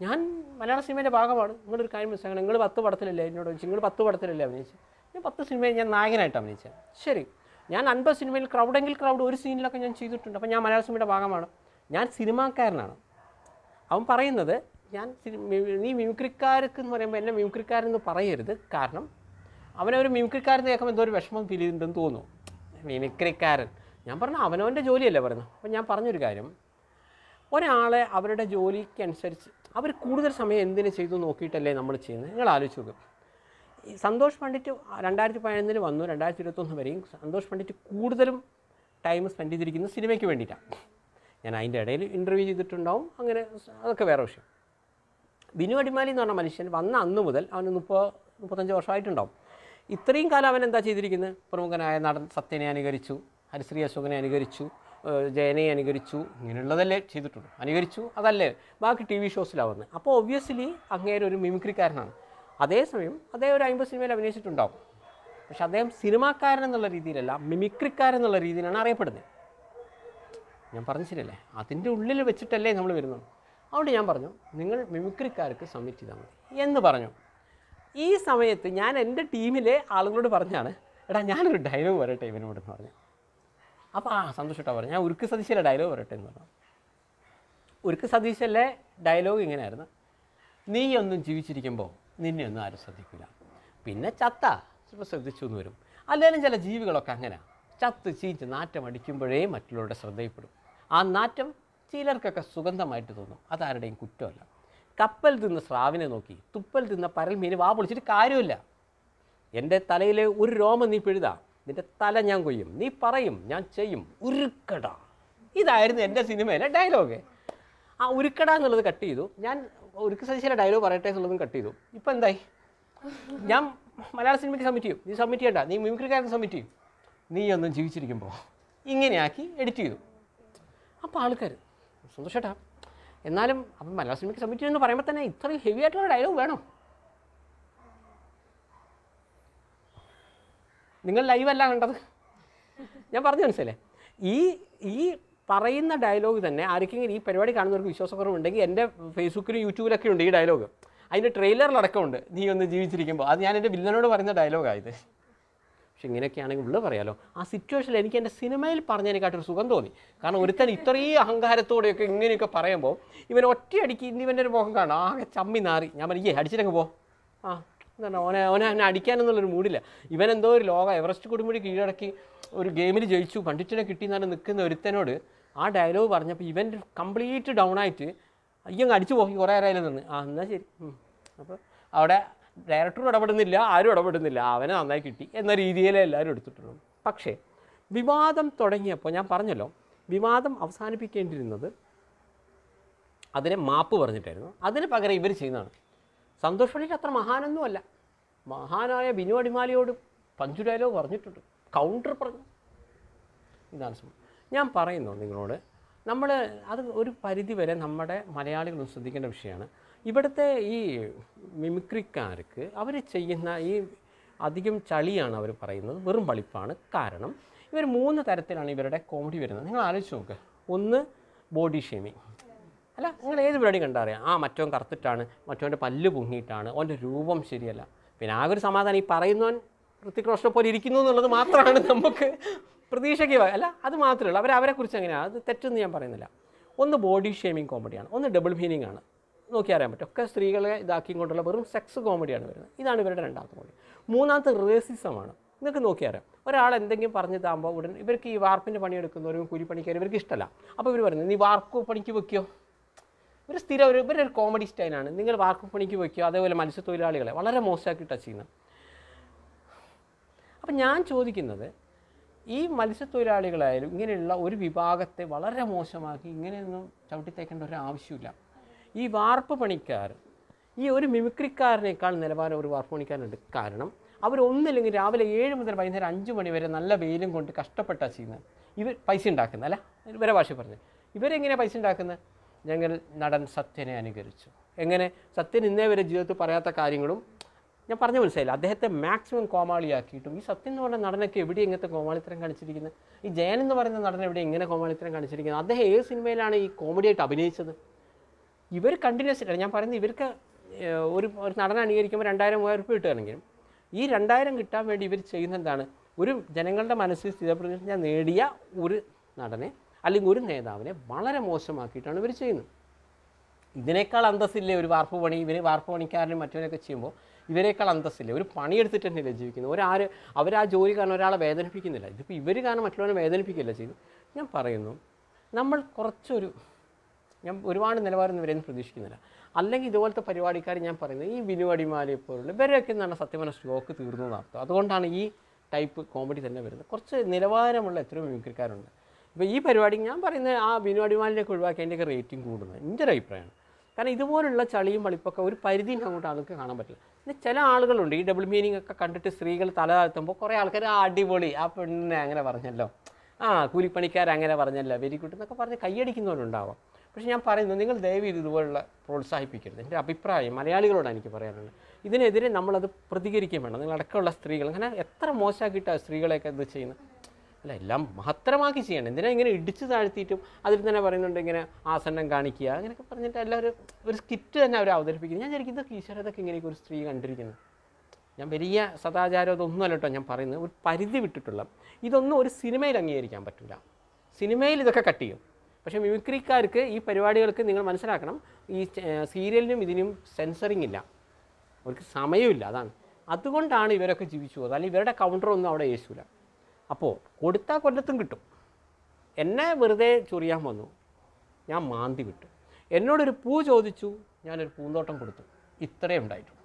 ഞാൻ മലയാള സിനിമയുടെ ഭാഗമാണ്. നിങ്ങളൊരു കാര്യം മനസ്സിലാക്കണം. നിങ്ങൾ പത്ത് പടത്തിലല്ലേ എന്നോട് ചോദിച്ചു നിങ്ങൾ പത്ത് പടത്തിലല്ലേ അഭിനയിച്ചു ഞാൻ പത്ത് സിനിമയിൽ ഞാൻ നായകനായിട്ട് അഭിനയിച്ചത്. ശരി. ഞാൻ അൻപത് സിനിമയിൽ ക്രൗഡെങ്കിൽ ക്രൗഡ് ഒരു സീനിലൊക്കെ ഞാൻ ചെയ്തിട്ടുണ്ട്. അപ്പോൾ ഞാൻ മലയാള സിനിമയുടെ ഭാഗമാണ്. ഞാൻ സിനിമാക്കാരനാണ്. അവൻ പറയുന്നത് ഞാൻ നീ മിമിക്രിക്കാർക്ക് എന്ന് പറയുമ്പോൾ എന്നെ മിമിക്രിക്കാരെന്ന് പറയരുത്. കാരണം അവനൊരു മിമിക്രിക്കാരൻ കേൾക്കുമ്പോൾ എന്തോ ഒരു വിഷമം ഫീൽ ചെയ്തിട്ടുണ്ടെന്ന് തോന്നുന്നു. മിമിക്രിക്കാരൻ. ഞാൻ പറഞ്ഞു അവനവന്റെ ജോലിയല്ലേ? പറയുന്നത് അപ്പം ഞാൻ പറഞ്ഞൊരു കാര്യം. ഒരാളെ അവരുടെ ജോലിക്കനുസരിച്ച് അവർ കൂടുതൽ സമയം എന്തിനു ചെയ്തു നോക്കിയിട്ടല്ലേ നമ്മൾ ചെയ്യുന്നത്? നിങ്ങൾ ആലോചിച്ച് നോക്കും. സന്തോഷ് പണ്ഡിറ്റ് രണ്ടായിരത്തി പതിനൊന്നിന് വന്നു രണ്ടായിരത്തി ഇരുപത്തൊന്ന് വരെയും സന്തോഷ് പണ്ഡിറ്റ് കൂടുതലും ടൈം സ്പെൻഡ് ചെയ്തിരിക്കുന്നത് സിനിമയ്ക്ക് വേണ്ടിയിട്ടാണ്. ഞാൻ അതിന്റെ ഇടയിൽ ഇന്റർവ്യൂ ചെയ്തിട്ടുണ്ടാവും അങ്ങനെ അതൊക്കെ വേറെ വിഷയം. ബിനു അടിമാലി എന്ന് പറഞ്ഞ മനുഷ്യൻ വന്ന അന്ന് മുതൽ അവന് മുപ്പത് മുപ്പത്തഞ്ച് വർഷമായിട്ടുണ്ടാവും. ഇത്രയും കാലം അവൻ എന്താ ചെയ്തിരിക്കുന്നത് പ്രമുഖനായ നടൻ സത്യനെ അനുകരിച്ചു ഹരിശ്രീ അശോകനെ അനുകരിച്ചു ജയനെ അനുകരിച്ചു ഇങ്ങനെയുള്ളതല്ലേ ചെയ്തിട്ടുള്ളൂ. അനുകരിച്ചു അതല്ലേ ബാക്കി ടി വി ഷോസിലാവുന്നത് അപ്പോൾ ഒബ്വിയസ്ലി അങ്ങേരെ ഒരു മിമിക്രിക്കാരനാണ്. അതേസമയം അദ്ദേഹം ഒരു അമ്പത് സിനിമയിൽ അഭിനയിച്ചിട്ടുണ്ടാവും. പക്ഷെ അദ്ദേഹം സിനിമാക്കാരൻ എന്നുള്ള രീതിയിലല്ല മിമിക്രിക്കാരൻ എന്നുള്ള രീതിയിലാണ് അറിയപ്പെടുന്നത് ഞാൻ പറഞ്ഞു ശരിയല്ലേ? അതിന്റെ ഉള്ളിൽ വെച്ചിട്ടല്ലേ നമ്മൾ വരുന്നത്. അതുകൊണ്ട് ഞാൻ പറഞ്ഞു നിങ്ങൾ മിമിക്രിക്കാർക്ക് സബ്മിറ്റ് ചെയ്താൽ മതി എന്ന് പറഞ്ഞു. ഈ സമയത്ത് ഞാൻ എന്റെ ടീമിലെ ആളുകളോട് പറഞ്ഞാണ് എടാ ഞാനൊരു ഡയലോഗ് പറയട്ടെ ഇവനോട് എന്ന് പറഞ്ഞു. അപ്പോൾ ആ സന്തോഷട്ടാ പറഞ്ഞു. ഞാൻ ഉരുക്ക് സതീശിലെ ഡയലോഗ് പറയട്ടെ എന്ന് പറഞ്ഞു. ഉരുക്ക് സതീശിലെ ഡയലോഗ് ഇങ്ങനെയായിരുന്നു. നീ ഒന്നും ജീവിച്ചിരിക്കുമ്പോൾ നിന്നെ ഒന്നും ആരും ശ്രദ്ധിക്കില്ല പിന്നെ ചത്ത ചിലപ്പോൾ ശ്രദ്ധിച്ചു എന്ന് വരും. അല്ലെങ്കിലും ചില ജീവികളൊക്കെ അങ്ങനെ. ചത്ത് ചീച്ച് നാറ്റം അടിക്കുമ്പോഴേ മറ്റുള്ളവരുടെ ശ്രദ്ധയിൽപ്പെടും. ആ നാറ്റം ചിലർക്കൊക്കെ സുഗന്ധമായിട്ട് തോന്നും. അതാരുടെയും കുറ്റമല്ല. കപ്പൽ തിന്ന സ്രാവിനെ നോക്കി. തുപ്പൽ തിന്ന പരൽ മീന് വാ പൊളിച്ചിട്ട് കാര്യമില്ല. എന്റെ തലയിൽ ഒരു രോമം നീ പിഴുതാ. നിന്റെ തല ഞാൻ കൊയ്യും. നീ പറയും ഞാൻ ചെയ്യും. ഉരുക്കട. ഇതായിരുന്നു എന്റെ സിനിമയിലെ ഡയലോഗ്. ആ ഉരുക്കട എന്നുള്ളത് കട്ട് ചെയ്തു. ഞാൻ ഉരുക്ക് സജീശിലെ ഡയലോഗ് പറയട്ടെ എന്നുള്ളതും കട്ട് ചെയ്തു. ഇപ്പം എന്തായി? ഞാൻ മലയാള സിനിമയ്ക്ക് സബ്മിറ്റ് ചെയ്യും. നീ സബ്മിറ്റ് ചെയ്യണ്ട. നീ മിമിക്രിക്കാർക്ക് സബ്മിറ്റ് ചെയ്യും. നീ ഒന്നും ജീവിച്ചിരിക്കുമ്പോൾ ഇങ്ങനെയാക്കി എഡിറ്റ് ചെയ്തു. അപ്പോൾ ആൾക്കാർ സന്തോഷേട്ടാ എന്നാലും അപ്പം മലയാള സിനിമയ്ക്ക് സബ്മിറ്റ് ചെയ്യുമെന്ന് പറയുമ്പോൾ തന്നെ ഇത്രയും ഹെവി ആയിട്ടുള്ള ഡയലോഗ് വേണം? നിങ്ങൾ ലൈവ് അല്ല കണ്ടത്. ഞാൻ പറഞ്ഞു മനസ്സിലേ ഈ ഈ പറയുന്ന ഡയലോഗ് തന്നെ ആർക്കെങ്കിലും ഈ പരിപാടി കാണുന്നവർക്ക് വിശ്വാസക്കുറവുണ്ടെങ്കിൽ എന്റെ ഫേസ്ബുക്കിലും യൂട്യൂബിലൊക്കെ ഉണ്ട് ഈ ഡയലോഗ് അതിന്റെ ട്രെയിലറിലടക്കമുണ്ട് നീ ഒന്ന് ജീവിച്ചിരിക്കുമ്പോൾ അത് ഞാൻ എന്റെ വില്ലനോട് പറയുന്ന ഡയലോഗായത് പക്ഷെ ഇങ്ങനെയൊക്കെയാണെങ്കിൽ ഉള്ളത് പറയാലോ. ആ സിറ്റുവേഷനിൽ എനിക്ക് എന്റെ സിനിമയിൽ പറഞ്ഞതിനെക്കാട്ടൊരു സുഖം തോന്നി. കാരണം ഒരുത്തൻ ഇത്രയും അഹങ്കാരത്തോടെയൊക്കെ ഇങ്ങനെയൊക്കെ പറയുമ്പോൾ ഇവൻ ഒറ്റയടിക്ക് ഇന്ന് ഒരു മുഖം കാണാം. ആകെ ചമ്മി നാറി. ഞാൻ പറഞ്ഞു അടിച്ചിട്ടങ്ങ് പോ. ആ എന്താണ്? ഓനെ ഓനെ അവനെ അടിക്കാനെന്നുള്ളൊരു മൂടില്ല ഇവനെന്തോ ഒരു ലോക എവറസ്റ്റ് കൊടുമുടി കീഴടക്കി ഒരു ഗെയിമിൽ ജയിച്ചു. പണ്ടിച്ചിനെ കിട്ടി എന്നാണ് നിൽക്കുന്ന ഒരുത്തനോട് ആ ഡയലോഗ് പറഞ്ഞപ്പോൾ ഇവൻ കംപ്ലീറ്റ് ഡൗൺ ആയിട്ട് അയ്യങ്ങ് അടിച്ചു പോയി കുറേ നേരം നിന്ന്. ആ എന്നാൽ ശരി. അപ്പോൾ അവിടെ ഡയറക്ടറും ഇടപെടുന്നില്ല ആരും ഇടപെടുന്നില്ല. അവനെ നന്നായി കിട്ടി എന്ന രീതിയിലേ എല്ലാവരും എടുത്തിട്ടുള്ളൂ. പക്ഷേ വിവാദം തുടങ്ങിയപ്പോൾ ഞാൻ പറഞ്ഞല്ലോ വിവാദം അവസാനിപ്പിക്കേണ്ടിയിരുന്നത് അതിനെ മാപ്പ് പറഞ്ഞിട്ടായിരുന്നു. അതിന് പകരം ഇവർ ചെയ്യുന്നതാണ്. സന്തോഷ് പള്ളിക്ക് അത്ര മഹാനൊന്നുമല്ല മഹാനായ ബിനു അടിമാലിയോട് പഞ്ചു ഡയലോഗ് പറഞ്ഞിട്ടുണ്ട്. കൗണ്ടർ പറഞ്ഞു. ഇതാണ് ഞാൻ പറയുന്നു നിങ്ങളോട് നമ്മൾ അത് ഒരു പരിധി വരെ നമ്മുടെ മലയാളികൾ ശ്രദ്ധിക്കേണ്ട വിഷയമാണ്. ഇവിടുത്തെ ഈ മിമിക്രിക്കാർക്ക് അവർ ചെയ്യുന്ന ഈ അധികം ചളിയാണ് അവർ പറയുന്നത് വെറും വളിപ്പാണ് കാരണം ഇവർ മൂന്ന് തരത്തിലാണ് ഇവരുടെ കോമഡി വരുന്നത്. നിങ്ങൾ ആലോചിച്ച് നോക്ക്. ഒന്ന് ബോഡി ഷേമിങ് അല്ല നിങ്ങൾ ഏത് പരിപാടി കണ്ടറിയാം ആ മറ്റവൻ കറുത്തിട്ടാണ് മറ്റവന്റെ പല്ല് പൊങ്ങിയിട്ടാണ് അവന്റെ രൂപം ശരിയല്ല. പിന്നെ ആ ഒരു സമാധാനം ഈ പറയുന്നവൻ ഋത്തിക് റോഷനെ പോലെ ഇരിക്കുന്നു എന്നുള്ളത് മാത്രമാണ് നമുക്ക് പ്രതീക്ഷയ്ക്ക് അല്ല അത് മാത്രമേ ഉള്ളൂ. അവർ അവരെക്കുറിച്ച് എങ്ങനെയാണ് അത് തെറ്റെന്ന് ഞാൻ പറയുന്നില്ല. ഒന്ന് ബോഡി ഷേമിങ് കോമഡിയാണ് ഒന്ന് ഡബിൾ മീനിങ് ആണ്. നോക്കി അറിയാൻ പറ്റും. ഒക്കെ സ്ത്രീകളെ ഇതാക്കി കൊണ്ടുള്ള വെറും സെക്സ് കോമഡിയാണ് വരുന്നത്. ഇതാണ് ഇവരുടെ രണ്ടാമത്തെ കോമഡി മൂന്നാമത്തെ റേസിസമാണ് നിങ്ങൾക്ക് നോക്കി അറിയാം ഒരാൾ എന്തെങ്കിലും പറഞ്ഞു താകുമ്പോൾ ഉടൻ ഇവർക്ക് ഈ വാർപ്പിന്റെ പണിയെടുക്കുന്നവരും കൂലിപ്പണിക്കാർ ഇവർക്ക് ഇഷ്ടമല്ല അപ്പോൾ ഇവർ പറഞ്ഞു നീ വാർപ്പ് പണിക്ക് വെക്കോ ഇവർ സ്ഥിരം ഒരു ഇവരുടെ ഒരു കോമഡി സ്റ്റൈലാണ് നിങ്ങൾ വാർപ്പ് പണിക്ക് വയ്ക്കുക അതേപോലെ മത്സ്യത്തൊഴിലാളികളെ വളരെ മോശമാക്കി ടച്ച് ചെയ്യുന്നത് അപ്പം ഞാൻ ചോദിക്കുന്നത് ഈ മത്സ്യത്തൊഴിലാളികളായാലും ഇങ്ങനെയുള്ള ഒരു വിഭാഗത്തെ വളരെ മോശമാക്കി ഇങ്ങനെയൊന്നും ചവിട്ടിത്തേക്കേണ്ട ഒരു ആവശ്യമില്ല. ഈ വാർപ്പ് പണിക്കാർ ഈ ഒരു മിമിക്രിക്കാരനേക്കാൾ നിലവാരം ഒരു വാർപ്പ് പണിക്കാരനുണ്ട് കാരണം അവരൊന്നില്ലെങ്കിൽ രാവിലെ ഏഴ് മുതൽ വൈകുന്നേരം അഞ്ച് മണി വരെ നല്ല വെയിലും കൊണ്ട് കഷ്ടപ്പെട്ടാണ് ചെയ്യുന്നത്. ഇവർ പൈസ ഉണ്ടാക്കുന്നത് അല്ല? ഇവരെ ഭാഷ പറഞ്ഞത് ഇവരെങ്ങനെയാണ് പൈസ ഉണ്ടാക്കുന്നത്? ഞങ്ങൾ നടൻ സത്യനെ അനുകരിച്ചു. എങ്ങനെ? സത്യൻ ഇന്നേ വരെ ജീവിതത്തിൽ പറയാത്ത കാര്യങ്ങളും ഞാൻ പറഞ്ഞു മനസ്സിലായില്ല. അദ്ദേഹത്തെ മാക്സിമം കോമാളിയാക്കിയിട്ടും ഈ സത്യൻ എന്ന് പറഞ്ഞ നടനൊക്കെ എവിടെ ഇങ്ങനത്തെ കോമാളിത്തരം കാണിച്ചിരിക്കുന്നത്? ഈ ജയൻ എന്ന് പറയുന്ന നടൻ എവിടെ ഇങ്ങനെ കോമാളിത്തരം കാണിച്ചിരിക്കുന്നത്? അദ്ദേഹം ഏത് സിനിമയിലാണ് ഈ കോമഡിയായിട്ട് അഭിനയിച്ചത്? ഇവർ കണ്ടിന്യൂസ് ആയിട്ട് ഞാൻ പറയുന്നത് ഇവർക്ക് ഒരു ഒരു നടൻ അനുകരിക്കുമ്പോൾ രണ്ടായിരം മൂവായിരം രൂപ കിട്ടുകയാണെങ്കിലും ഈ രണ്ടായിരം കിട്ടാൻ വേണ്ടി ഇവർ ചെയ്യുന്ന എന്താണ്? ഒരു ജനങ്ങളുടെ മനസ്സിൽ സ്ഥിരപ്രതിജ്ഞ നേടിയ ഒരു നടനെ അല്ലെങ്കിൽ ഒരു നേതാവിനെ വളരെ മോശമാക്കിയിട്ടാണ് ഇവർ ചെയ്യുന്നത്. ഇതിനേക്കാൾ അന്തസ്സില്ലേ ഒരു വാർപ്പ് പണി? ഇവർ വാർപ്പ് പണിക്കാരനും മറ്റവനൊക്കെ ചെയ്യുമ്പോൾ ഇവരെക്കാൾ അന്തസ്സില്ല? ഒരു പണിയെടുത്തിട്ട് തന്നെ ജീവിക്കുന്നത്? ഒരാര് അവർ ആ ജോലി കാരണം ഒരാളെ വേദനിപ്പിക്കുന്നില്ല. ഇതിപ്പോൾ ഇവർ കാരണം മറ്റുള്ളവരെ വേദനിപ്പിക്കുകയല്ല ചെയ്തു ഞാൻ പറയുന്നു നമ്മൾ കുറച്ചൊരു ഞാൻ ഒരുപാട് നിലവാരം ഇവരെയൊന്നും പ്രതീക്ഷിക്കുന്നില്ല. അല്ലെങ്കിൽ ഇതുപോലത്തെ പരിപാടിക്കാർ ഞാൻ പറയുന്നത് ഈ ബിനുവടിമാലെ പോലുള്ള ഇവരൊക്കെ എന്താണ് സത്യം പറഞ്ഞ സ്റ്റോക്ക് തീർന്നു നടത്തും അതുകൊണ്ടാണ് ഈ ടൈപ്പ് കോമഡി തന്നെ വരുന്നത്. കുറച്ച് നിലവാരമുള്ള എത്രയോ മിമിക്രിക്കാരുണ്ട്. ഇപ്പോൾ ഈ പരിപാടി ഞാൻ പറയുന്നത് ആ ബിനുവടിമാലിനെയൊക്കെ ഒഴിവാക്കി അതിന്റെയൊക്കെ റേറ്റിംഗ് കൂടുന്നത്. എന്റെ ഒരു അഭിപ്രായമാണ്. കാരണം ഇതുപോലുള്ള ചളിയും വളിപ്പൊക്കെ ഒരു പരിധിയും അങ്ങോട്ട് ആൾക്ക് കാണാൻ പറ്റില്ല. പിന്നെ ചില ആളുകളുണ്ട്. ഈ ഡബിൾ മീനിങ് ഒക്കെ കണ്ടിട്ട് സ്ത്രീകൾ തല താഴ്ത്തുമ്പോൾ കുറേ ആൾക്കാർ ആ അടിപൊളി. ആ പെണ്ണിനെ അങ്ങനെ പറഞ്ഞല്ലോ. ആ കൂലിപ്പണിക്കാരങ്ങനെ പറഞ്ഞല്ലോ. വെരി ഗുഡ് എന്നൊക്കെ പറഞ്ഞ് കൈയടിക്കുന്നവരുണ്ടാവാം. പക്ഷേ ഞാൻ പറയുന്നു നിങ്ങൾ ദയവ് ചെയ്ത് ഇതുപോലുള്ള പ്രോത്സാഹിപ്പിക്കരുത്. എന്റെ അഭിപ്രായം മലയാളികളോടാണ് എനിക്ക് പറയാനുള്ളത്. ഇതിനെതിരെ നമ്മളത് പ്രതികരിക്കുകയും വേണം. നിങ്ങളടക്കമുള്ള സ്ത്രീകൾ അങ്ങനെ എത്ര മോശമാക്കിയിട്ടാണ് സ്ത്രീകളെയൊക്കെ ഇത് ചെയ്യുന്നത്? അല്ല എല്ലാം മഹത്തരമാക്കി ചെയ്യണം. എന്തിനാ ഇങ്ങനെ ഇടിച്ചു താഴ്ത്തിയിട്ടും അതിൽ തന്നെ പറയുന്നുണ്ട് ഇങ്ങനെ ആസന്നം കാണിക്കുക അങ്ങനെയൊക്കെ പറഞ്ഞിട്ട് എല്ലാവരും ഒരു സ്കിറ്റ് തന്നെ അവർ അവതരിപ്പിക്കുന്നു. ഞാൻ ശരിക്കും ഇതൊക്കെ ഈശ്വരതൊക്കെ ഇങ്ങനെയൊക്കെ ഒരു സ്ത്രീ കണ്ടിരിക്കുന്നത് ഞാൻ വലിയ സദാചാരം അതൊന്നും അല്ല കേട്ടോ ഞാൻ പറയുന്നത്. ഒരു പരിധി വിട്ടിട്ടുള്ള ഇതൊന്നും ഒരു സിനിമയിൽ അംഗീകരിക്കാൻ പറ്റില്ല സിനിമയിൽ ഇതൊക്കെ കട്ട് ചെയ്യും. പക്ഷേ മിമിക്രിക്കാർക്ക് ഈ പരിപാടികൾക്ക് നിങ്ങൾ മനസ്സിലാക്കണം ഈ സീരിയലിനും ഇതിനും സെൻസറിങ് ഇല്ല അവർക്ക് സമയമില്ല അതാണ്. അതുകൊണ്ടാണ് ഇവരൊക്കെ ജീവിച്ചു പോകുന്നത്. അല്ലെങ്കിൽ ഇവരുടെ കൗണ്ടറൊന്നും അവിടെ യേശൂല അപ്പോൾ കൊടുത്താൽ കൊല്ലത്തും കിട്ടും. എന്നെ വെറുതെ ചൊറിയാൻ വന്നു. ഞാൻ മാന്തി വിട്ടു. എന്നോടൊരു പൂ ചോദിച്ചു ഞാനൊരു പൂന്തോട്ടം കൊടുത്തു. ഇത്രയും ഉണ്ടായിട്ടുള്ളൂ.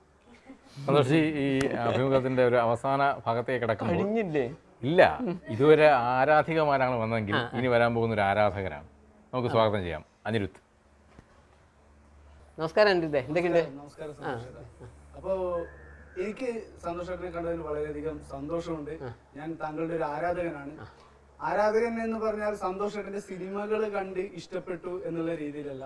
സന്തോഷ് ഈ അഭിമുഖത്തിന്റെ ഒരു അവസാന ഭാഗത്തേക്ക് കിടക്കുന്നു കഴിഞ്ഞില്ലേ? ഇല്ല ഇതുവരെ ആരാധികമാരാണ് വന്നതെങ്കിൽ ഇനി വരാൻ പോകുന്ന ഒരു ആരാധകരാണ്. നമുക്ക് സ്വാഗതം ചെയ്യാം. അനിരുദ്ധ്. നമസ്കാരം അനിരുദ്ധ. എന്തൊക്കെയുണ്ട്? നമസ്കാരം. അപ്പോ എനിക്ക് സന്തോഷത്തിനെ കണ്ടതിൽ വളരെയധികം സന്തോഷമുണ്ട്. ഞാൻ താങ്കളുടെ ഒരു ആരാധകനാണ്. ആരാധകൻ എന്ന് പറഞ്ഞാൽ സന്തോഷേട്ടന്റെ സിനിമകൾ കണ്ട് ഇഷ്ടപ്പെട്ടു എന്നുള്ള രീതിയിലല്ല.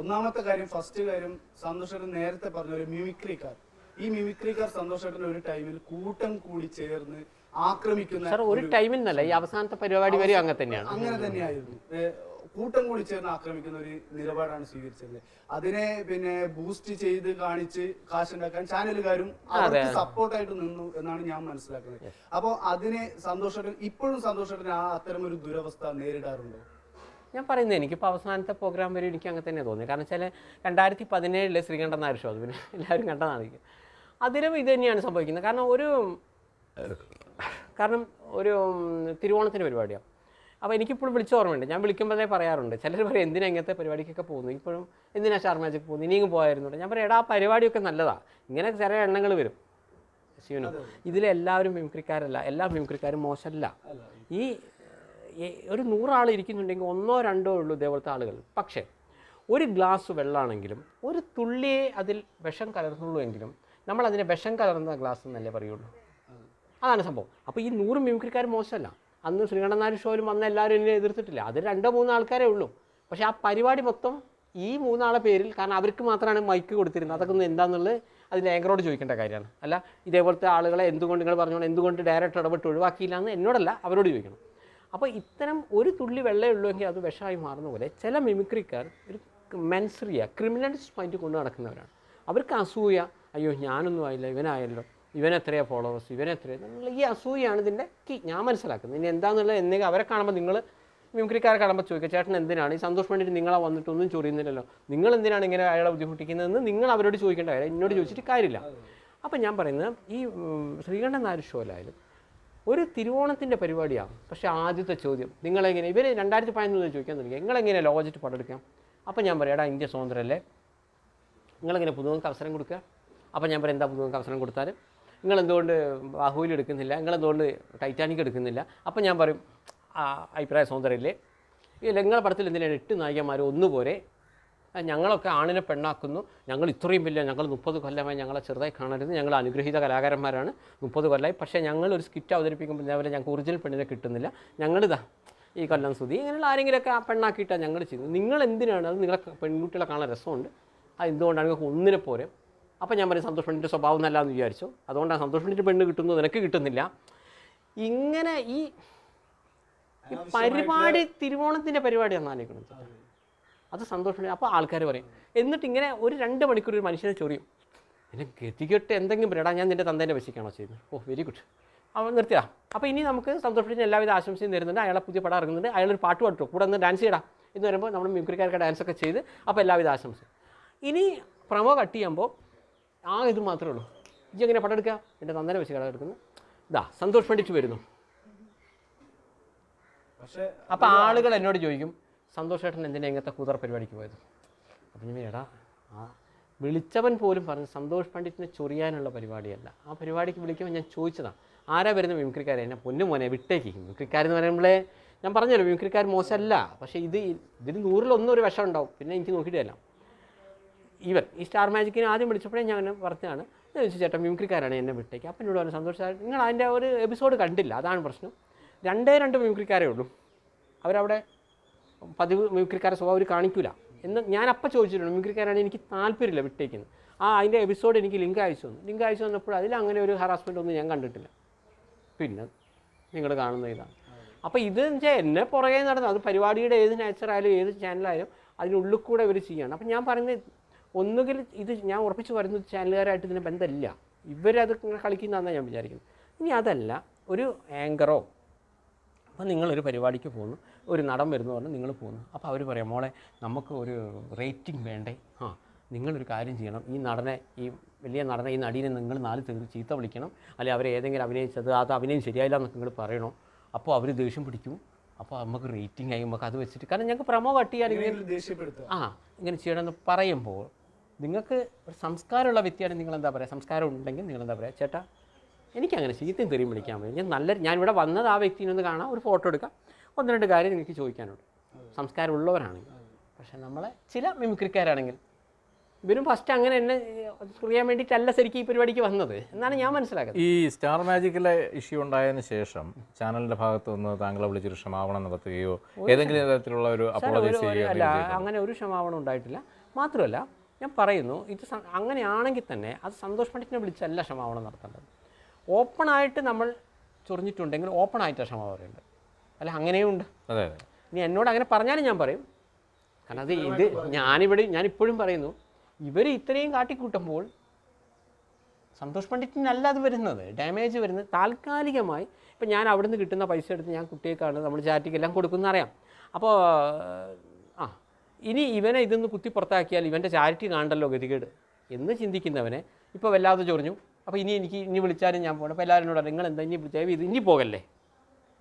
ഒന്നാമത്തെ കാര്യം ഫസ്റ്റ് കാര്യം സന്തോഷേട്ടൻ നേരത്തെ പറഞ്ഞ ഒരു മിമിക്രിക്കാർ ഈ മിമിക്രിക്കാർ സന്തോഷേട്ടൻ ഒരു ടൈമിൽ കൂട്ടം കൂടി ചേർന്ന് ആക്രമിക്കുന്ന സാർ ഒരു ടൈമിൽ ഈ അവസാനത്തെ പരിപാടി വരെ അങ്ങനെ തന്നെയാണ്. അങ്ങനെ തന്നെയായിരുന്നു. കൂട്ടം കൂടി ചേർന്ന് ആക്രമിക്കുന്ന ഒരു നിലപാടാണ് സ്വീകരിച്ചത്. അതിനെ പിന്നെ ബൂസ്റ്റ് ചെയ്ത് കാണിച്ച് കാശുണ്ടാക്കാൻ ചാനലുകാരും അവർക്ക് സപ്പോർട്ടായിട്ട് നിന്നു എന്നാണ് ഞാൻ മനസ്സിലാക്കുന്നത്. അപ്പോൾ അതിനെ സന്തോഷത്തിന് ഇപ്പോഴും സന്തോഷത്തിന് ആ അത്തരം ഒരു ദുരവസ്ഥ നേരിടാറുണ്ടോ? ഞാൻ പറയുന്നത് എനിക്കിപ്പോൾ അവസാനത്തെ പ്രോഗ്രാം വരെ എനിക്ക് അങ്ങനെ തന്നെ തോന്നി കാരണം വെച്ചാൽ രണ്ടായിരത്തി പതിനേഴിലെ ശ്രീകണ്ഠൻ നായർ ഷോ അത് പിന്നെ എല്ലാവരും കണ്ടതാണ് എനിക്ക് അതിലും ഇത് തന്നെയാണ് സംഭവിക്കുന്നത്. കാരണം ഒരു കാരണം ഒരു തിരുവോണത്തിന്റെ തിരുവോണത്തിന് പരിപാടിയാണ് അപ്പോൾ എനിക്കിപ്പോഴും വിളിച്ച ഓർമ്മയുണ്ട്. ഞാൻ വിളിക്കുമ്പോഴേ പറയാറുണ്ട്. ചിലർ പറയും എന്തിനാ ഇങ്ങനത്തെ പരിപാടിക്കൊക്കെ പോകുന്നു? ഇപ്പോഴും എന്തിനാ സ്റ്റാർ മാജിക് പോകുന്നു? ഇനിയും പോയായിരുന്നു. ഞാൻ പറയാം എടാ ആ പരിപാടിയൊക്കെ നല്ലതാണ് ഇങ്ങനെ ചില എണ്ണങ്ങൾ വരും. ശിവനു ഇതിലെല്ലാവരും മിമിക്രിക്കാരല്ല. എല്ലാ മിമിക്രിക്കാരും മോശമല്ല ഈ ഈ ഒരു നൂറാൾ ഇരിക്കുന്നുണ്ടെങ്കിൽ ഒന്നോ രണ്ടോ ഉള്ളൂ ഇതേപോലത്തെ ആളുകൾ. പക്ഷേ ഒരു ഗ്ലാസ് വെള്ളമാണെങ്കിലും ഒരു തുള്ളിയെ അതിൽ വിഷം കലർന്നുള്ളൂ എങ്കിലും നമ്മളതിനെ വിഷം കലർന്ന ഗ്ലാസ് എന്നല്ലേ പറയുള്ളൂ? അതാണ് സംഭവം. അപ്പോൾ ഈ നൂറ് മിമിക്രിക്കാർ മോശമല്ല. അന്ന് ശ്രീകണ്ഠനാരി ഷോയിലും വന്ന എല്ലാവരും എന്നെ എതിർത്തിട്ടില്ല. അത് രണ്ടോ മൂന്നോ ആൾക്കാരേ ഉള്ളൂ. പക്ഷേ ആ പരിപാടി മൊത്തം ഈ മൂന്നാളെ പേരിൽ കാരണം അവർക്ക് മാത്രമാണ് മൈക്ക് കൊടുത്തിരുന്നത്. അതൊക്കെ ഒന്ന് എന്താണെന്നുള്ളത് അതിന് ആങ്കറോട് ചോദിക്കേണ്ട കാര്യമാണ്. അല്ല ഇതേപോലത്തെ ആളുകളെ എന്തുകൊണ്ട് നിങ്ങൾ പറഞ്ഞോണ്ട് എന്തുകൊണ്ട് ഡയറക്റ്റ് ഇടപെട്ട് ഒഴിവാക്കിയില്ല എന്ന് എന്നോടല്ല അവരോട് ചോദിക്കണം. അപ്പോൾ ഇത്തരം ഒരു തുള്ളി വെള്ളേ ഉള്ളൂ എങ്കിൽ അത് വിഷമായി മാറുന്ന പോലെ ചില മിമിക്രിക്കാർ ഒരു മെൻസറിയ ക്രിമിനൽസ് മൈൻഡ് കൊണ്ടു നടക്കുന്നവരാണ്. അവർക്ക് അസൂയ അയ്യോ ഞാനൊന്നും ആയില്ല ഇവനായല്ലോ. ഇവൻ എത്രയാ ഫോളോവേഴ്സ് ഇവൻ എത്രയാ എന്നുള്ള ഈ അസൂയാണ് ഇതിന്റെ കീ ഞാൻ മനസ്സിലാക്കുന്നത് ഇനി എന്താണെന്നുള്ളത് എന്തെങ്കിലും അവരെ കാണുമ്പോൾ നിങ്ങൾ മിമിക്രിക്കാരെ കാണുമ്പോൾ ചോദിക്കുക ചേട്ടൻ എന്തിനാണ്? ഈ സന്തോഷം വേണ്ടിയിട്ട് നിങ്ങളെ വന്നിട്ടൊന്നും ചൊറിയുന്നില്ലല്ലോ. നിങ്ങൾ എന്തിനാണ് ഇങ്ങനെ അയാളെ ബുദ്ധിമുട്ടിക്കുന്നതെന്ന് നിങ്ങൾ അവരോട് ചോദിക്കേണ്ട കാര്യം. എന്നോട് ചോദിച്ചിട്ട് കാര്യമില്ല. അപ്പം ഞാൻ പറയുന്നത് ഈ ശ്രീകണ്ഠൻ നായർ ഷോയിലായാലും ഒരു തിരുവോണത്തിന്റെ പരിപാടിയാണ്. പക്ഷേ ആദ്യത്തെ ചോദ്യം നിങ്ങളെങ്ങനെ? ഇവർ രണ്ടായിരത്തി പതിനൊന്ന് ചോദിക്കാൻ തുടങ്ങി. നിങ്ങളെങ്ങനെ ലോകജിറ്റ് പടെടുക്കാം അപ്പം ഞാൻ പറയാം എടാ ഇന്ത്യ സ്വതന്ത്രമല്ലേ നിങ്ങളെങ്ങനെ പുതുങ്ങൾക്ക് അവസരം കൊടുക്കുക? അപ്പം ഞാൻ പറയാം എന്താ പുതുങ്ങൾക്ക് അവസരം കൊടുത്താൽ നിങ്ങൾ എന്തുകൊണ്ട് ബാഹുവിൽ എടുക്കുന്നില്ല? നിങ്ങൾ എന്തുകൊണ്ട് ടൈറ്റാനിക് എടുക്കുന്നില്ല? അപ്പം ഞാൻ പറയും അഭിപ്രായ സ്വാതന്ത്ര്യമല്ലേ ഇല്ല നിങ്ങളുടെ പടത്തിൽ എന്തിനാണ് എട്ട് നായികന്മാർ ഒന്നുപോലെ ഞങ്ങളൊക്കെ ആണിനെ പെണ്ണാക്കുന്നു. ഞങ്ങൾ ഇത്രയും വലിയ ഞങ്ങൾ മുപ്പത് കൊല്ലമായി ഞങ്ങളെ ചെറുതായി കാണരുത്. ഞങ്ങൾ അനുഗ്രഹീത കലാകാരന്മാരാണ് മുപ്പത് കൊല്ലമായി പക്ഷേ ഞങ്ങൾ ഒരു സ്കിറ്റ് അവതരിപ്പിക്കുമ്പോൾ ഇതേപോലെ ഞങ്ങൾക്ക് ഒറിജിനൽ പെണ്ണിനെ കിട്ടുന്നില്ല. ഞങ്ങളിതാ ഈ കൊല്ലം സുതി ഇങ്ങനെയുള്ള ആരെങ്കിലുമൊക്കെ ആ പെണ്ണാക്കിയിട്ടാണ് ഞങ്ങൾ ചെയ്യുന്നത്. നിങ്ങൾ എന്തിനാണ്? അത് നിങ്ങളെ പെൺകുട്ടികളെ കാണാൻ രസമുണ്ട്. അത് എന്തുകൊണ്ടാണ് നിങ്ങൾക്ക് ഒന്നിനെ പോരെ അപ്പോൾ ഞാൻ പറയും സന്തോഷ് പെണ്ണിന്റെ സ്വഭാവം നല്ല എന്ന് വിചാരിച്ചു. അതുകൊണ്ടാണ് സന്തോഷ് പെണ്ണിന്റെ പെണ്ണ് കിട്ടുന്നത് നിനക്ക് കിട്ടുന്നില്ല. ഇങ്ങനെ ഈ പരിപാടി തിരുവോണത്തിന്റെ പരിപാടിയാണ് ആലോചിക്കുന്നത്. അത്. സന്തോഷം അപ്പോൾ ആൾക്കാർ പറയും എന്നിട്ട് ഇങ്ങനെ ഒരു രണ്ട് മണിക്കൂർ ഒരു മനുഷ്യനെ ചൊറിയും. എന്നെ ഗതികെട്ട് എന്തെങ്കിലും പറയടാ ഞാൻ നിന്റെ തന്തേന്റെ വശിക്കാണോ ചെയ്യുന്നത്? ഓ വെരി ഗുഡ് അവൻ നിർത്തിയാ. അപ്പോൾ ഇനി നമുക്ക് സന്തോഷത്തിന് എല്ലാവിധ ആശംസയും തരുന്നുണ്ട്. അയാളെ പുതിയ പടം ഇറങ്ങുന്നുണ്ട്. അയാളൊരു പാട്ട് പാട്ടു കൂടെ ഒന്ന് ഡാൻസ് ചെയ്യടാ. എന്ന് പറയുമ്പോൾ നമ്മൾ മിമിക്രിക്കാർക്ക് ഡാൻസൊക്കെ ചെയ്ത് അപ്പോൾ എല്ലാവിധ ആശംസയും. ഇനി പ്രമോ കട്ട് ചെയ്യുമ്പോൾ ആ ഇത് മാത്രമേ ഉള്ളൂ. ഇജ്ജ് എങ്ങനെ പടം എടുക്കുക എന്റെ നന്ദന വെച്ച് കട എടുക്കുന്നു. ഇതാ സന്തോഷ് പണ്ഡിറ്റ് വരുന്നു. പക്ഷേ അപ്പോൾ ആളുകൾ എന്നോട് ചോദിക്കും സന്തോഷ് ഏട്ടൻ എന്തിനാ ഇങ്ങനത്തെ കൂതറ പരിപാടിക്ക് പോയത്? അപ്പം ഞാൻ എടാ ആ വിളിച്ചവൻ പോലും പറഞ്ഞു സന്തോഷ് പണ്ഡിറ്റിനെ ചൊറിയാനുള്ള പരിപാടിയല്ല. ആ പരിപാടിക്ക് വിളിക്കുമ്പോൾ ഞാൻ ചോദിച്ചതാണ് ആരാ വരുന്ന മിമിക്രിക്കാരെ? എന്നെ പൊന്നു മോനെ വിട്ടേക്ക് മിമിക്രിക്കാരെന്ന് പറയുമ്പോഴേ ഞാൻ പറഞ്ഞല്ലോ മിമിക്രിക്കാർ മോശമല്ല. പക്ഷേ ഇത് ഇതിന് നൂറിലൊന്നും ഒരു വിഷം ഉണ്ടാവും പിന്നെ എനിക്ക് നോക്കിയിട്ടില്ല ഈവൻ ഈ സ്റ്റാർ മാജിക്കിനെ ആദ്യം വിളിച്ചപ്പോഴേ ഞാൻ പറഞ്ഞതാണ്. എന്ന് ചോദിച്ചു ചേട്ടൻ മിമിക്രിക്കാരാണ് എന്നെ വിട്ടേക്ക്. അപ്പം എന്നോട് പറഞ്ഞു സന്തോഷം നിങ്ങൾ അതിന്റെ ഒരു എപ്പിസോഡ് കണ്ടില്ല അതാണ് പ്രശ്നം. രണ്ടേ രണ്ട് മിമിക്രിക്കാരേ ഉള്ളൂ. അവരവിടെ പതിവ് മിമിക്രിക്കാരെ സ്വഭാവം അവർ കാണിക്കില്ല എന്ന് ഞാൻ അപ്പം ചോദിച്ചിട്ടുണ്ട് മിമിക്രിക്കാരാണ് എനിക്ക് താല്പര്യമില്ല വിട്ടേക്കുന്നത് ആ അതിന്റെ എപ്പിസോഡ് എനിക്ക് ലിങ്ക് അയച്ചു തന്നു ലിങ്ക് അയച്ചു തന്നപ്പോൾ അതിൽ അങ്ങനെ ഒരു ഹറാസ്മെന്റ് ഒന്നും ഞാൻ കണ്ടിട്ടില്ല. പിന്നെ നിങ്ങൾ കാണുന്ന ഇതാണ്. അപ്പോൾ ഇത് വെച്ചാൽ എന്നെ പുറകെ നടന്നു അത് പരിപാടിയുടെ ഏത് നാച്ചറായാലും ഏത് ചാനലായാലും അതിനുള്ളിൽ കൂടെ ഇവർ ചെയ്യണം. അപ്പം ഞാൻ പറയുന്നത് ഒന്നുകിൽ ഇത് ഞാൻ ഉറപ്പിച്ച് പറയുന്നത് ചാനലുകാരായിട്ട് ഇതിന് ബന്ധമില്ല. ഇവരത് ഇങ്ങനെ കളിക്കുന്നതാണെന്ന് ഞാൻ വിചാരിക്കുന്നത്. ഇനി അതല്ല ഒരു ആങ്കറോ അപ്പോൾ നിങ്ങളൊരു പരിപാടിക്ക് പോകുന്നു ഒരു നടൻ വരുന്നു പറഞ്ഞാൽ നിങ്ങൾ പോകുന്നു. അപ്പോൾ അവർ പറയാം മോളെ നമുക്ക് ഒരു റേറ്റിംഗ് വേണ്ടേ? ആ നിങ്ങളൊരു കാര്യം ചെയ്യണം. ഈ നടനെ ഈ വലിയ നടനെ ഈ നടീനെ നിങ്ങൾ നാല് തീർത്ത് ചീത്ത വിളിക്കണം. അല്ലെങ്കിൽ അവരെ ഏതെങ്കിലും അഭിനയിച്ചത് അത് അഭിനയം ശരിയായില്ല എന്നൊക്കെ നിങ്ങൾ പറയണോ? അപ്പോൾ അവർ ദേഷ്യം പിടിക്കും. അപ്പോൾ നമുക്ക് റേറ്റിംഗ് ആയി നമുക്ക് അത് വെച്ചിട്ട് കാരണം ഞങ്ങൾക്ക് പ്രമോ കട്ട് ചെയ്യാൻ ഇങ്ങനെ ആ ഇങ്ങനെ ചെയ്യണമെന്ന് പറയുമ്പോൾ നിങ്ങൾക്ക് ഒരു സംസ്കാരമുള്ള വ്യക്തിയാണ് നിങ്ങൾ എന്താ പറയുക? സംസ്കാരം ഉണ്ടെങ്കിൽ നിങ്ങൾ എന്താ പറയുക? ചേട്ടാ എനിക്കങ്ങനെ ചീത്തയും തെറിയും വിളിക്കാൻ പറ്റും ഞാൻ നല്ല ഞാൻ ഇവിടെ വന്നത് ആ വ്യക്തിനെ ഒന്ന് കാണാം ഒരു ഫോട്ടോ എടുക്കാം. ഒന്ന് രണ്ട് കാര്യം നിങ്ങൾക്ക് ചോദിക്കാനുണ്ട്. സംസ്കാരമുള്ളവരാണെങ്കിൽ. പക്ഷെ നമ്മളെ ചില മിമിക്രിക്കാരാണെങ്കിൽ ഇവരും ഫസ്റ്റ് അങ്ങനെ എന്നെ അറിയാൻ വേണ്ടിയിട്ടല്ല ശരിക്കും ഈ പരിപാടിക്ക് വന്നത് എന്നാണ് ഞാൻ മനസ്സിലാക്കുന്നത്. ഈ സ്റ്റാർ മാജിക്കിലെ ഇഷ്യൂ ഉണ്ടായതിന് ശേഷം ചാനലിന്റെ ഭാഗത്ത് നിന്ന് താങ്കളെ വിളിച്ചൊരു ക്ഷമാപണം നടത്തുകയോ ഏതെങ്കിലും തരത്തിലുള്ള ഒരു അപ്പോളജി ചെയ്യുകയോ അല്ല അങ്ങനെ ഒരു ക്ഷമാപണം ഉണ്ടായിട്ടില്ല. മാത്രമല്ല ഞാൻ പറയുന്നു ഇത് അങ്ങനെയാണെങ്കിൽ തന്നെ അത് സന്തോഷ് പണ്ഡിറ്റിനെ വിളിച്ചല്ല ക്ഷമാപണം നടത്തേണ്ടത്. ഓപ്പണായിട്ട് നമ്മൾ ചൊറിഞ്ഞിട്ടുണ്ടെങ്കിൽ ഓപ്പണായിട്ട് ക്ഷമ പറയുന്നുണ്ട് അല്ല അങ്ങനെയും ഉണ്ട്. ഇനി എന്നോട് അങ്ങനെ പറഞ്ഞാലും ഞാൻ പറയും. കാരണം അത് ഇത് ഞാനിവിടെ ഞാനിപ്പോഴും പറയുന്നു ഇവർ ഇത്രയും കാട്ടിക്കൂട്ടുമ്പോൾ സന്തോഷ് പണ്ഡിറ്റിനല്ല അത് വരുന്നത്. ഡാമേജ് വരുന്നത് താൽക്കാലികമായി. ഇപ്പം ഞാൻ അവിടെ നിന്ന് കിട്ടുന്ന പൈസ എടുത്ത് ഞാൻ കുട്ടിയേക്കാണ് നമ്മൾ ചാറ്റിക്കെല്ലാം കൊടുക്കുന്നറിയാം. അപ്പോൾ ആ ഇനി ഇവനെ ഇതൊന്ന് കുത്തി പുറത്താക്കിയാൽ ഇവന്റെ ചാരിറ്റി കാണണ്ടല്ലോ ഗതികേട് എന്ന് ചിന്തിക്കുന്നവനെ ഇപ്പോൾ വല്ലാതെ ചൊറിഞ്ഞു. അപ്പോൾ ഇനി എനിക്ക് ഇനി വിളിച്ചാലും ഞാൻ പോകണം അപ്പോൾ എല്ലാവരും എന്നോട് നിങ്ങൾ എന്താ ഇനി വിളിച്ചാൽ ഇത് ഇനി പോകല്ലേ?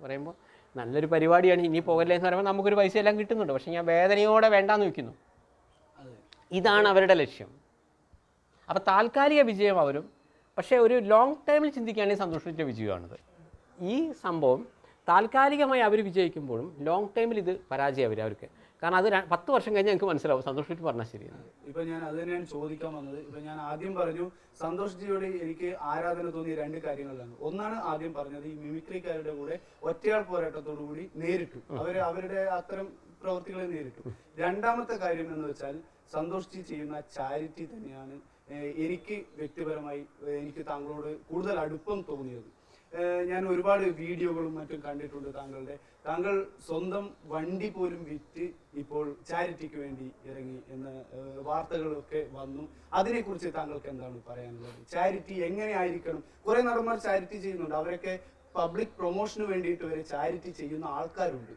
പറയുമ്പോൾ നല്ലൊരു പരിപാടിയാണ് ഇനി പോകല്ലേ എന്ന് പറയുമ്പോൾ നമുക്കൊരു പൈസ എല്ലാം കിട്ടുന്നുണ്ട്. പക്ഷേ ഞാൻ വേദനയോടെ വേണ്ടാന്ന് വയ്ക്കുന്നു. ഇതാണ് അവരുടെ ലക്ഷ്യം. അപ്പോൾ താൽക്കാലിക വിജയം അവരും. പക്ഷേ ഒരു ലോങ് ടൈമിൽ ചിന്തിക്കുകയാണെങ്കിൽ സന്തോഷിച്ച വിജയമാണിത്. ഈ സംഭവം താൽക്കാലികമായി അവർ വിജയിക്കുമ്പോഴും ലോങ് ടൈമിൽ ഇത് പരാജയം അവർ അവർക്ക്. കാരണം അത് പത്ത് വർഷം കഴിഞ്ഞാൽ എനിക്ക് മനസ്സിലാവും. സന്തോഷിച്ച് പറഞ്ഞാൽ ശരിയാണ് ഇപ്പൊ ഞാൻ അത് തന്നെയാണ് ചോദിക്കാൻ വന്നത്. ഇപ്പൊ ഞാൻ ആദ്യം പറഞ്ഞു സന്തോഷ് ജിയോട് എനിക്ക് ആരാധന തോന്നിയ രണ്ട് കാര്യങ്ങളിലാണ് ഒന്നാണ് ആദ്യം പറഞ്ഞത് ഈ മിമിക്രിക്കാരുടെ കൂടെ ഒറ്റയാൾ പോരാട്ടത്തോടു കൂടി നേരിട്ടു. അവർ അവരുടെ അത്തരം പ്രവൃത്തികളെ നേരിട്ടു. രണ്ടാമത്തെ കാര്യം എന്ന് വെച്ചാൽ സന്തോഷ് ജി ചെയ്യുന്ന ചാരിറ്റി തന്നെയാണ് എനിക്ക് വ്യക്തിപരമായി എനിക്ക് താങ്കളോട് കൂടുതൽ അടുപ്പം തോന്നിയത്. ഞാൻ ഒരുപാട് വീഡിയോകളും മറ്റും കണ്ടിട്ടുണ്ട് താങ്കളുടെ. താങ്കൾ സ്വന്തം വണ്ടി പോലും വിറ്റ് ഇപ്പോൾ ചാരിറ്റിക്ക് വേണ്ടി ഇറങ്ങി എന്ന വാർത്തകളൊക്കെ വന്നു. അതിനെക്കുറിച്ച് താങ്കൾക്ക് എന്താണ് പറയാനുള്ളത്? ചാരിറ്റി എങ്ങനെയായിരിക്കണം? കുറെ നടന്മാർ ചാരിറ്റി ചെയ്യുന്നുണ്ട്. അവരൊക്കെ പബ്ലിക് പ്രൊമോഷന് വേണ്ടിയിട്ട് വരെ ചാരിറ്റി ചെയ്യുന്ന ആൾക്കാരുണ്ട്.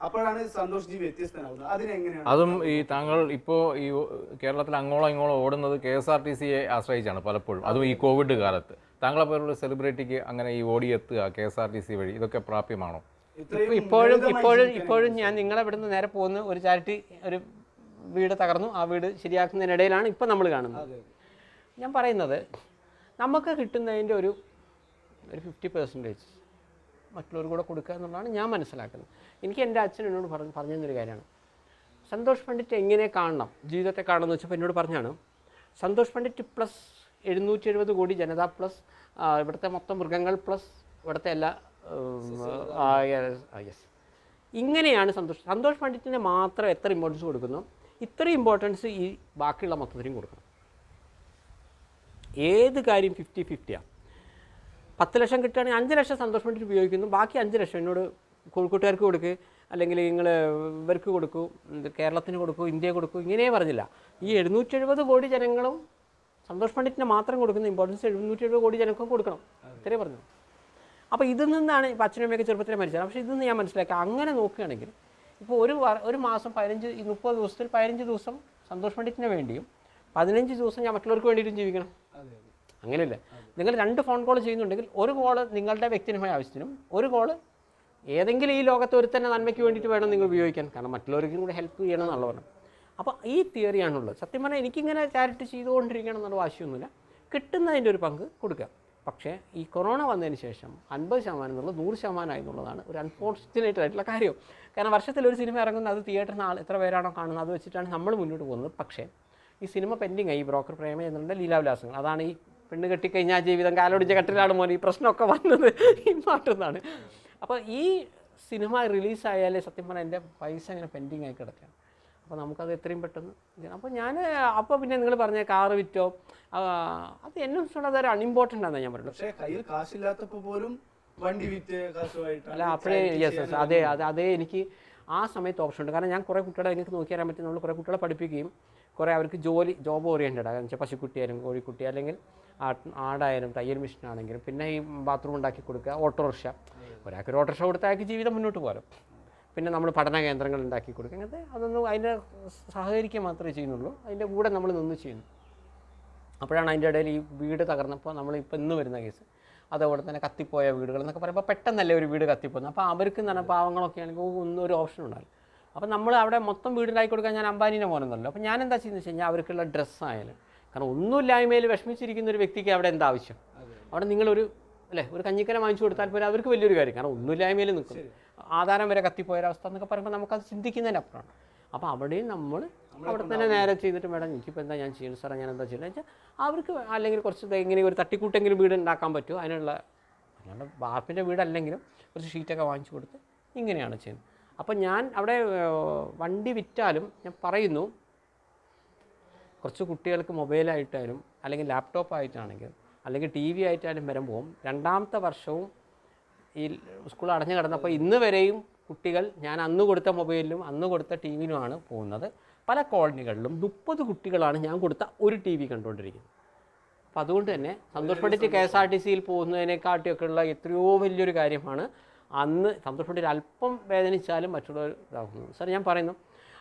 അപ്പോഴാണ് സന്തോഷ് ജി വ്യത്യസ്തനാവുന്നത്. അതിനെങ്ങനെയാണ് അതും ഈ താങ്കൾ ഇപ്പോൾ ഈ കേരളത്തിൽ അങ്ങോളം ഇങ്ങോളം ഓടുന്നത് കെ എസ് ആർ ടി സിയെ ആശ്രയിച്ചാണ് പലപ്പോഴും. അതും ഈ കോവിഡ് കാലത്ത്. താങ്കളെ പോലുള്ള സെലിബ്രിറ്റിക്ക് അങ്ങനെ ഈ ഓടി എത്തുക K S R T C വഴി ഇതൊക്കെ പ്രാപ്യമാണോ? ഇപ്പോഴും ഇപ്പോഴും ഇപ്പോഴും ഞാൻ നിങ്ങളെ ഇവിടുന്ന് നേരെ പോകുന്ന ഒരു ചാരിറ്റി ഒരു വീട് തകർന്നു. ആ വീട് ശരിയാക്കുന്നതിനിടയിലാണ് ഇപ്പം നമ്മൾ കാണുന്നത്. ഞാൻ പറയുന്നത് നമുക്ക് കിട്ടുന്നതിന്റെ ഒരു ഒരു ഫിഫ്റ്റി പെർസെന്റേജ് മറ്റുള്ളവർ കൂടെ കൊടുക്കുക എന്നുള്ളതാണ് ഞാൻ മനസ്സിലാക്കുന്നത്. എനിക്ക് എന്റെ അച്ഛൻ എന്നോട് പറഞ്ഞ് പറഞ്ഞു തന്നൊരു കാര്യമാണ്. സന്തോഷ് പണ്ഡിറ്റ് എങ്ങനെ കാണണം? ജീവിതത്തെ കാണണം എന്ന് വെച്ചപ്പോൾ എന്നോട് പറഞ്ഞാണ് സന്തോഷ് പണ്ഡിറ്റ് പ്ലസ് എഴുന്നൂറ്റി എഴുപത് കോടി ജനത പ്ലസ് ഇവിടുത്തെ മൊത്തം മൃഗങ്ങൾ പ്ലസ് ഇവിടുത്തെ എല്ലാ യെസ് ഇങ്ങനെയാണ് സന്തോഷ്. സന്തോഷ് പണ്ഡിറ്റിനെ മാത്രം എത്ര ഇമ്പോർട്ടൻസ് കൊടുക്കുന്നു? ഇത്ര ഇമ്പോർട്ടൻസ് ഈ ബാക്കിയുള്ള മൊത്തത്തിനും കൊടുക്കണം. ഏത് കാര്യം ഫിഫ്റ്റി ഫിഫ്റ്റിയാണ് പത്ത് ലക്ഷം കിട്ടുകയാണെങ്കിൽ അഞ്ച് ലക്ഷം സന്തോഷ് പണ്ഡിറ്റ് ഉപയോഗിക്കുന്നു. ബാക്കി അഞ്ച് ലക്ഷം എന്നോട് കോഴിക്കോട്ടുകാർക്ക് കൊടുക്ക് അല്ലെങ്കിൽ നിങ്ങൾ ഇവർക്ക് കൊടുക്കൂ കേരളത്തിന് കൊടുക്കൂ ഇന്ത്യയെ കൊടുക്കൂ ഇങ്ങനെ പറഞ്ഞില്ല. ഈ എഴുന്നൂറ്റി എഴുപത് കോടി ജനങ്ങളും സന്തോഷ് പണ്ഡിറ്റിന് മാത്രം കൊടുക്കുന്ന ഇമ്പോർട്ടൻസ് എഴുന്നൂറ്റി എഴുപത് കോടി ജനങ്ങൾക്ക് കൊടുക്കണം. ഇത്രേ പറഞ്ഞു അപ്പോൾ ഇതിൽ നിന്നാണ് ഇപ്പോൾ അച്ഛനും അമ്മയൊക്കെ ചെറുപ്പത്തിലെ മരിച്ചത്. പക്ഷേ ഇതിൽ നിന്ന് ഞാൻ മനസ്സിലാക്കി. അങ്ങനെ നോക്കുകയാണെങ്കിൽ ഇപ്പോൾ ഒരു ഒരു മാസം പതിനഞ്ച് മുപ്പത് ദിവസത്തിൽ പതിനഞ്ച് ദിവസം സന്തോഷ് പണ്ഡിറ്റിന് വേണ്ടിയും പതിനഞ്ച് ദിവസം ഞാൻ മറ്റുള്ളവർക്ക് വേണ്ടിയിട്ടും ജീവിക്കണം. അങ്ങനെയല്ല. നിങ്ങൾ രണ്ട് ഫോൺ കോൾ ചെയ്യുന്നുണ്ടെങ്കിൽ ഒരു കോൾ നിങ്ങളുടെ വ്യക്തിപരമായ ആവശ്യത്തിനും ഒരു കോൾ ഏതെങ്കിലും ഈ ലോകത്ത് ഒരു തന്നെ നന്മയ്ക്ക് വേണ്ടിയിട്ട് വേണം നിങ്ങൾ ഉപയോഗിക്കാൻ. കാരണം മറ്റുള്ളവർക്കും കൂടെ ഹെൽപ്പ് ചെയ്യണം എന്നുള്ള പറഞ്ഞു അപ്പോൾ ഈ തിയറിയാണുള്ളത് സത്യം പറഞ്ഞാൽ എനിക്കിങ്ങനെ ചാരിറ്റി ചെയ്തുകൊണ്ടിരിക്കണം എന്നുള്ള വാശിയൊന്നുമില്ല. കിട്ടുന്നതിന്റെ ഒരു പങ്ക് കൊടുക്കുക പക്ഷേ ഈ കൊറോണ വന്നതിന് ശേഷം അൻപത് ശതമാനം എന്നുള്ളത് നൂറ് ശതമാനമായി എന്നുള്ളതാണ് ഒരു അൺഫോർച്ചുനേറ്റ് ആയിട്ടുള്ള കാര്യം. കാരണം വർഷത്തിൽ ഒരു സിനിമ ഇറങ്ങുന്നത് അത് തിയേറ്ററിൽ ആൾ എത്ര പേരാണോ കാണുന്നത് അത് വെച്ചിട്ടാണ് നമ്മൾ മുന്നോട്ട് പോകുന്നത്. പക്ഷേ ഈ സിനിമ പെൻഡിങ് ആയി. ബ്രോക്കർ പ്രേമ എന്നുള്ള ലീലാവിലാസങ്ങൾ. അതാണ് ഈ പെണ്ണ് കെട്ടിക്കഴിഞ്ഞാൽ ജീവിതം കാലോടിച്ച കട്ടിലാണ് മോനെ ഈ പ്രശ്നമൊക്കെ വന്നത്. ഈ നാട്ടിൽ അപ്പോൾ ഈ സിനിമ റിലീസായാലേ സത്യം പറഞ്ഞാൽ എന്റെ പൈസ ഇങ്ങനെ പെൻഡിങ് ആയി കിടക്കുകയാണ്. അപ്പോൾ നമുക്കത് എത്രയും പെട്ടെന്ന് അപ്പോൾ ഞാൻ അപ്പോൾ പിന്നെ നിങ്ങൾ പറഞ്ഞ കാറ് വിറ്റോ അത് എന്നെ സംബന്ധിച്ചോളം അതൊരു അൺഇമ്പോർട്ടന്റ് ആണെന്ന് ഞാൻ പറയുള്ളൂ പക്ഷേ കയ്യിൽ കാശില്ലാത്തപ്പോൾ പോലും വണ്ടി വിറ്റ് കാശുമായിട്ട് അല്ല അപ്പോഴേ യെസ് യെസ് അതെ അതെ അതേ എനിക്ക് ആ സമയത്ത് ഓപ്ഷൻ ഉണ്ട്. കാരണം ഞാൻ കുറേ കുട്ടികളെ എനിക്ക് നോക്കി നോക്കിയാൻ പറ്റും. നമ്മൾ കുറേ കുട്ടികളെ പഠിപ്പിക്കുകയും കുറേ അവർക്ക് ജോലി ജോബ് ഓറിയന്റഡ് ആകാൻ വെച്ചാൽ പശുക്കുട്ടിയായാലും കോഴിക്കുട്ടി അല്ലെങ്കിൽ ആടായാലും തയ്യൽ മെഷീൻ ആണെങ്കിലും. പിന്നെ ഈ ബാത്റൂം ഉണ്ടാക്കി കൊടുക്കുക ഓട്ടോറിക്ഷ ഒരാൾക്ക് ഒരു ഓട്ടോറിക്ഷ കൊടുത്താൽ അയാൾക്ക് ജീവിതം മുന്നോട്ട് പോകാം പിന്നെ നമ്മൾ പഠന കേന്ദ്രങ്ങൾ ഉണ്ടാക്കി കൊടുക്കുക അങ്ങനത്തെ അതൊന്നും അതിന്റെ സഹകരിക്കുക മാത്രമേ ചെയ്യുന്നുള്ളൂ. അതിന്റെ കൂടെ നമ്മൾ നിന്ന് ചെയ്യുന്നു. അപ്പോഴാണ് അതിന്റെ ഇടയിൽ ഈ വീട് തകർന്നപ്പോൾ നമ്മൾ ഇപ്പോൾ ഇന്ന് വരുന്ന കേസ്. അതേപോലെ തന്നെ കത്തിപ്പോയ വീടുകൾ എന്നൊക്കെ പറയുമ്പോൾ പെട്ടെന്നല്ലേ ഒരു വീട് കത്തിപ്പോകുന്നത്. അപ്പോൾ അവർക്ക് തന്നെ പാവങ്ങളൊക്കെ ആണെങ്കിൽ ഒന്നും ഒരു ഓപ്ഷൻ ഉണ്ടാവില്ല. അപ്പോൾ നമ്മൾ അവിടെ മൊത്തം വീടുണ്ടാക്കി കൊടുക്കാൻ ഞാൻ അംബാനീനെ പോകുന്നുണ്ടല്ലോ അപ്പോൾ ഞാൻ എന്താ ചെയ്യുന്നത് വെച്ച് കഴിഞ്ഞാൽ അവർക്കുള്ള ഡ്രസ്സായാലും കാരണം ഒന്നുമില്ലായ്മയിൽ വിഷമിച്ചിരിക്കുന്ന ഒരു വ്യക്തിക്ക് അവിടെ എന്താവശ്യം? അവിടെ നിങ്ങളൊരു അല്ലേ? ഒരു കഞ്ഞിക്കര വാങ്ങിച്ചു കൊടുത്താൽ പോലും അവർക്ക് വലിയൊരു കാര്യം. കാരണം ഒന്നുമില്ലായ്മയിൽ നിൽക്കും ആധാരം വരെ കത്തിപ്പോയൊരവസ്ഥ എന്നൊക്കെ പറയുമ്പോൾ നമുക്കത് ചിന്തിക്കുന്നതിന്റെ അപ്പുറമാണ്. അപ്പോൾ അവിടെയും നമ്മൾ അവിടെ തന്നെ നേരെ ചെയ്തിട്ട് മേഡം എനിക്കിപ്പോൾ എന്താ ഞാൻ ചെയ്യുന്നത് സാറേ? ഞാൻ എന്താ ചെയ്യുന്നത് വെച്ചാൽ അവർക്ക് അല്ലെങ്കിൽ കുറച്ച് ഇങ്ങനെ ഒരു തട്ടിക്കൂട്ടെങ്കിലും വീട് ഉണ്ടാക്കാൻ പറ്റുമോ? അതിനുള്ള അല്ലാണ്ട് ബാപ്പിന്റെ വീടല്ലെങ്കിലും കുറച്ച് ഷീറ്റൊക്കെ വാങ്ങിച്ചു കൊടുത്ത് ഇങ്ങനെയാണ് ചെയ്യുന്നത്. അപ്പോൾ ഞാൻ അവിടെ വണ്ടി വിറ്റാലും ഞാൻ പറയുന്നു കുറച്ച് കുട്ടികൾക്ക് മൊബൈലായിട്ടായാലും അല്ലെങ്കിൽ ലാപ്ടോപ്പ് ആയിട്ടാണെങ്കിലും അല്ലെങ്കിൽ ടി വി ആയിട്ടാലും വരുമ്പോൾ രണ്ടാമത്തെ വർഷവും ഈ സ്കൂൾ അടഞ്ഞു കിടന്നപ്പോൾ ഇന്ന് വരെയും കുട്ടികൾ ഞാൻ അന്ന് കൊടുത്ത മൊബൈലിലും അന്ന് കൊടുത്ത ടി വിയിലുമാണ് പോകുന്നത്. പല കോളനികളിലും മുപ്പത് കുട്ടികളാണ് ഞാൻ കൊടുത്ത ഒരു ടി വി കണ്ടുകൊണ്ടിരിക്കുന്നത്. അപ്പോൾ അതുകൊണ്ട് തന്നെ സന്തോഷപ്പെട്ടിട്ട് കെ എസ് ആർ ടി സിയിൽ പോകുന്നതിനെക്കാട്ടിയൊക്കെയുള്ള എത്രയോ വലിയൊരു കാര്യമാണ് അന്ന് സന്തോഷപ്പെട്ടിട്ട് അല്പം വേദനിച്ചാലും മറ്റുള്ളവർ ഇതാകുന്നു. സാർ ഞാൻ പറയുന്നു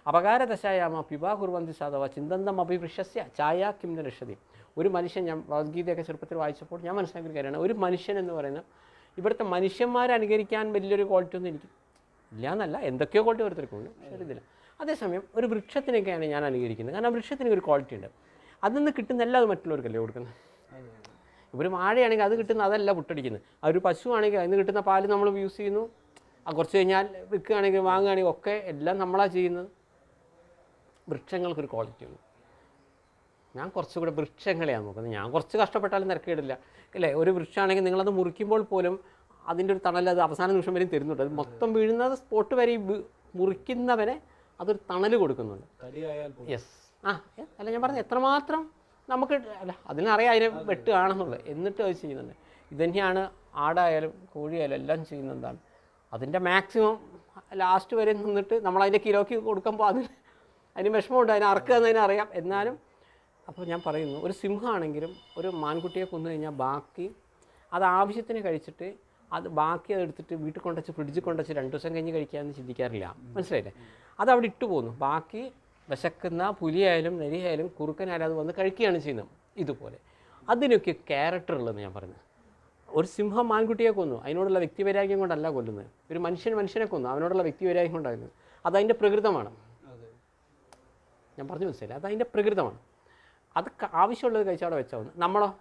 അപകാരദശായാമ? പിബാ കുർവന്തി സാധവ ചിന്തന്തം അഭിവൃഷ്യ ചായ കിം നിരക്ഷതി ഒരു മനുഷ്യൻ ഞാൻ ഭഗവത്ഗീതയൊക്കെ ചെറുപ്പത്തിൽ വായിച്ചപ്പോൾ ഞാൻ മനസ്സിലാക്കിയ കാര്യമാണ്. ഒരു മനുഷ്യൻ എന്ന് പറയുന്നത് ഇവിടുത്തെ മനുഷ്യന്മാരെ അനുകരിക്കാൻ വലിയൊരു ക്വാളിറ്റി ഒന്നും എനിക്ക് ഇല്ല എന്നല്ല എന്തൊക്കെയോ ക്വാളിറ്റി ഓരോരുത്തർക്കുണ്ട് പക്ഷേ ഇതില്ല അതേസമയം ഒരു വൃക്ഷത്തിനൊക്കെയാണ് ഞാൻ അനുകരിക്കുന്നത്. കാരണം വൃക്ഷത്തിന് ഒരു ക്വാളിറ്റി ഉണ്ട്. അതിൽ നിന്ന് കിട്ടുന്നതല്ല അത് മറ്റുള്ളവർക്കല്ലേ കൊടുക്കുന്നത്? ഒരു വാഴയാണെങ്കിൽ അത് കിട്ടുന്ന അതല്ല പുട്ടടിക്കുന്നത്. ആ ഒരു പശു ആണെങ്കിൽ അതിന് കിട്ടുന്ന പാൽ നമ്മൾ യൂസ് ചെയ്യുന്നു. കുറച്ച് കഴിഞ്ഞാൽ വിൽക്കുകയാണെങ്കിൽ വാങ്ങുകയാണെങ്കിൽ ഒക്കെ എല്ലാം നമ്മളാണ് ചെയ്യുന്നത്. വൃക്ഷങ്ങൾക്കൊരു ക്വാളിറ്റി ഉണ്ട് ഞാൻ കുറച്ചുകൂടെ വൃക്ഷങ്ങളെയാണ് നോക്കുന്നത്. ഞാൻ കുറച്ച് കഷ്ടപ്പെട്ടാലും തിരക്കേടില്ല. അല്ലേ? ഒരു വൃക്ഷമാണെങ്കിൽ നിങ്ങളത് മുറിക്കുമ്പോൾ പോലും അതിന്റെ ഒരു തണൽ അത് അവസാന നിമിഷം വരെയും തരുന്നുണ്ട്. അത് മൊത്തം വീഴുന്നത് സ്പോട്ട് വരെ മുറിക്കുന്നവരെ മുറിക്കുന്നവനെ അതൊരു തണൽ കൊടുക്കുന്നുണ്ട്. യെസ്. ആ. അല്ല ഞാൻ പറഞ്ഞത് എത്രമാത്രം നമുക്ക് അല്ല അതിനറിയാം അതിനെ വെട്ടുകയാണെന്നുള്ളത്. എന്നിട്ട് അത് ചെയ്യുന്നുണ്ട്. ഇതുതന്നെയാണ് ആടായാലും കോഴിയായാലും എല്ലാം ചെയ്യുന്നതാണ് അതിന്റെ മാക്സിമം ലാസ്റ്റ് വരെ നിന്നിട്ട് നമ്മൾ അതിന്റെ കിലോയ്ക്ക് കൊടുക്കുമ്പോൾ അതിന് അതിന് വിഷമമുണ്ട് അതിന് അറക്കുക എന്നതിനെ അറിയാം. എന്നാലും അപ്പോൾ ഞാൻ പറയുന്നു ഒരു സിംഹമാണെങ്കിലും ഒരു മാൻകുട്ടിയെ കൊന്നു കഴിഞ്ഞാൽ ബാക്കി അത് ആവശ്യത്തിന് കഴിച്ചിട്ട് അത് ബാക്കി അത് എടുത്തിട്ട് വീട്ടിൽ കൊണ്ടുവച്ച് ഫ്രിഡ്ജിൽ കൊണ്ടുവച്ച് രണ്ട് ദിവസം കഴിഞ്ഞ് കഴിക്കാമെന്ന് ചിന്തിക്കാറില്ല. മനസ്സിലായില്ലേ? അത് അവിടെ ഇട്ട് പോകുന്നു ബാക്കി വിശക്കുന്ന പുലിയായാലും നരിയായാലും കുറുക്കനായാലും അത് വന്ന് കഴിക്കുകയാണ് ചെയ്യുന്നത് ഇതുപോലെ. അതിനൊക്കെ ക്യാരക്ടർ ഉള്ളതെന്ന് ഞാൻ പറഞ്ഞു. ഒരു സിംഹം മാൻകുട്ടിയെ കൊന്നു. അതിനോടുള്ള വ്യക്തിവൈരാഗ്യം കൊണ്ടല്ല കൊല്ലുന്നത്. ഒരു മനുഷ്യൻ മനുഷ്യനെ കൊന്നു. അവനോടുള്ള വ്യക്തിവൈരാഗ്യം കൊണ്ടായിരുന്നു. അതതിന്റെ പ്രകൃതമാണ്. അതെ. ഞാൻ പറഞ്ഞു മനസ്സിലായി അത് അതിന്റെ പ്രകൃതമാണ്. അത് ആവശ്യമുള്ളത് കഴിച്ചാൽ അവിടെ വെച്ചാൽ നമ്മളോ?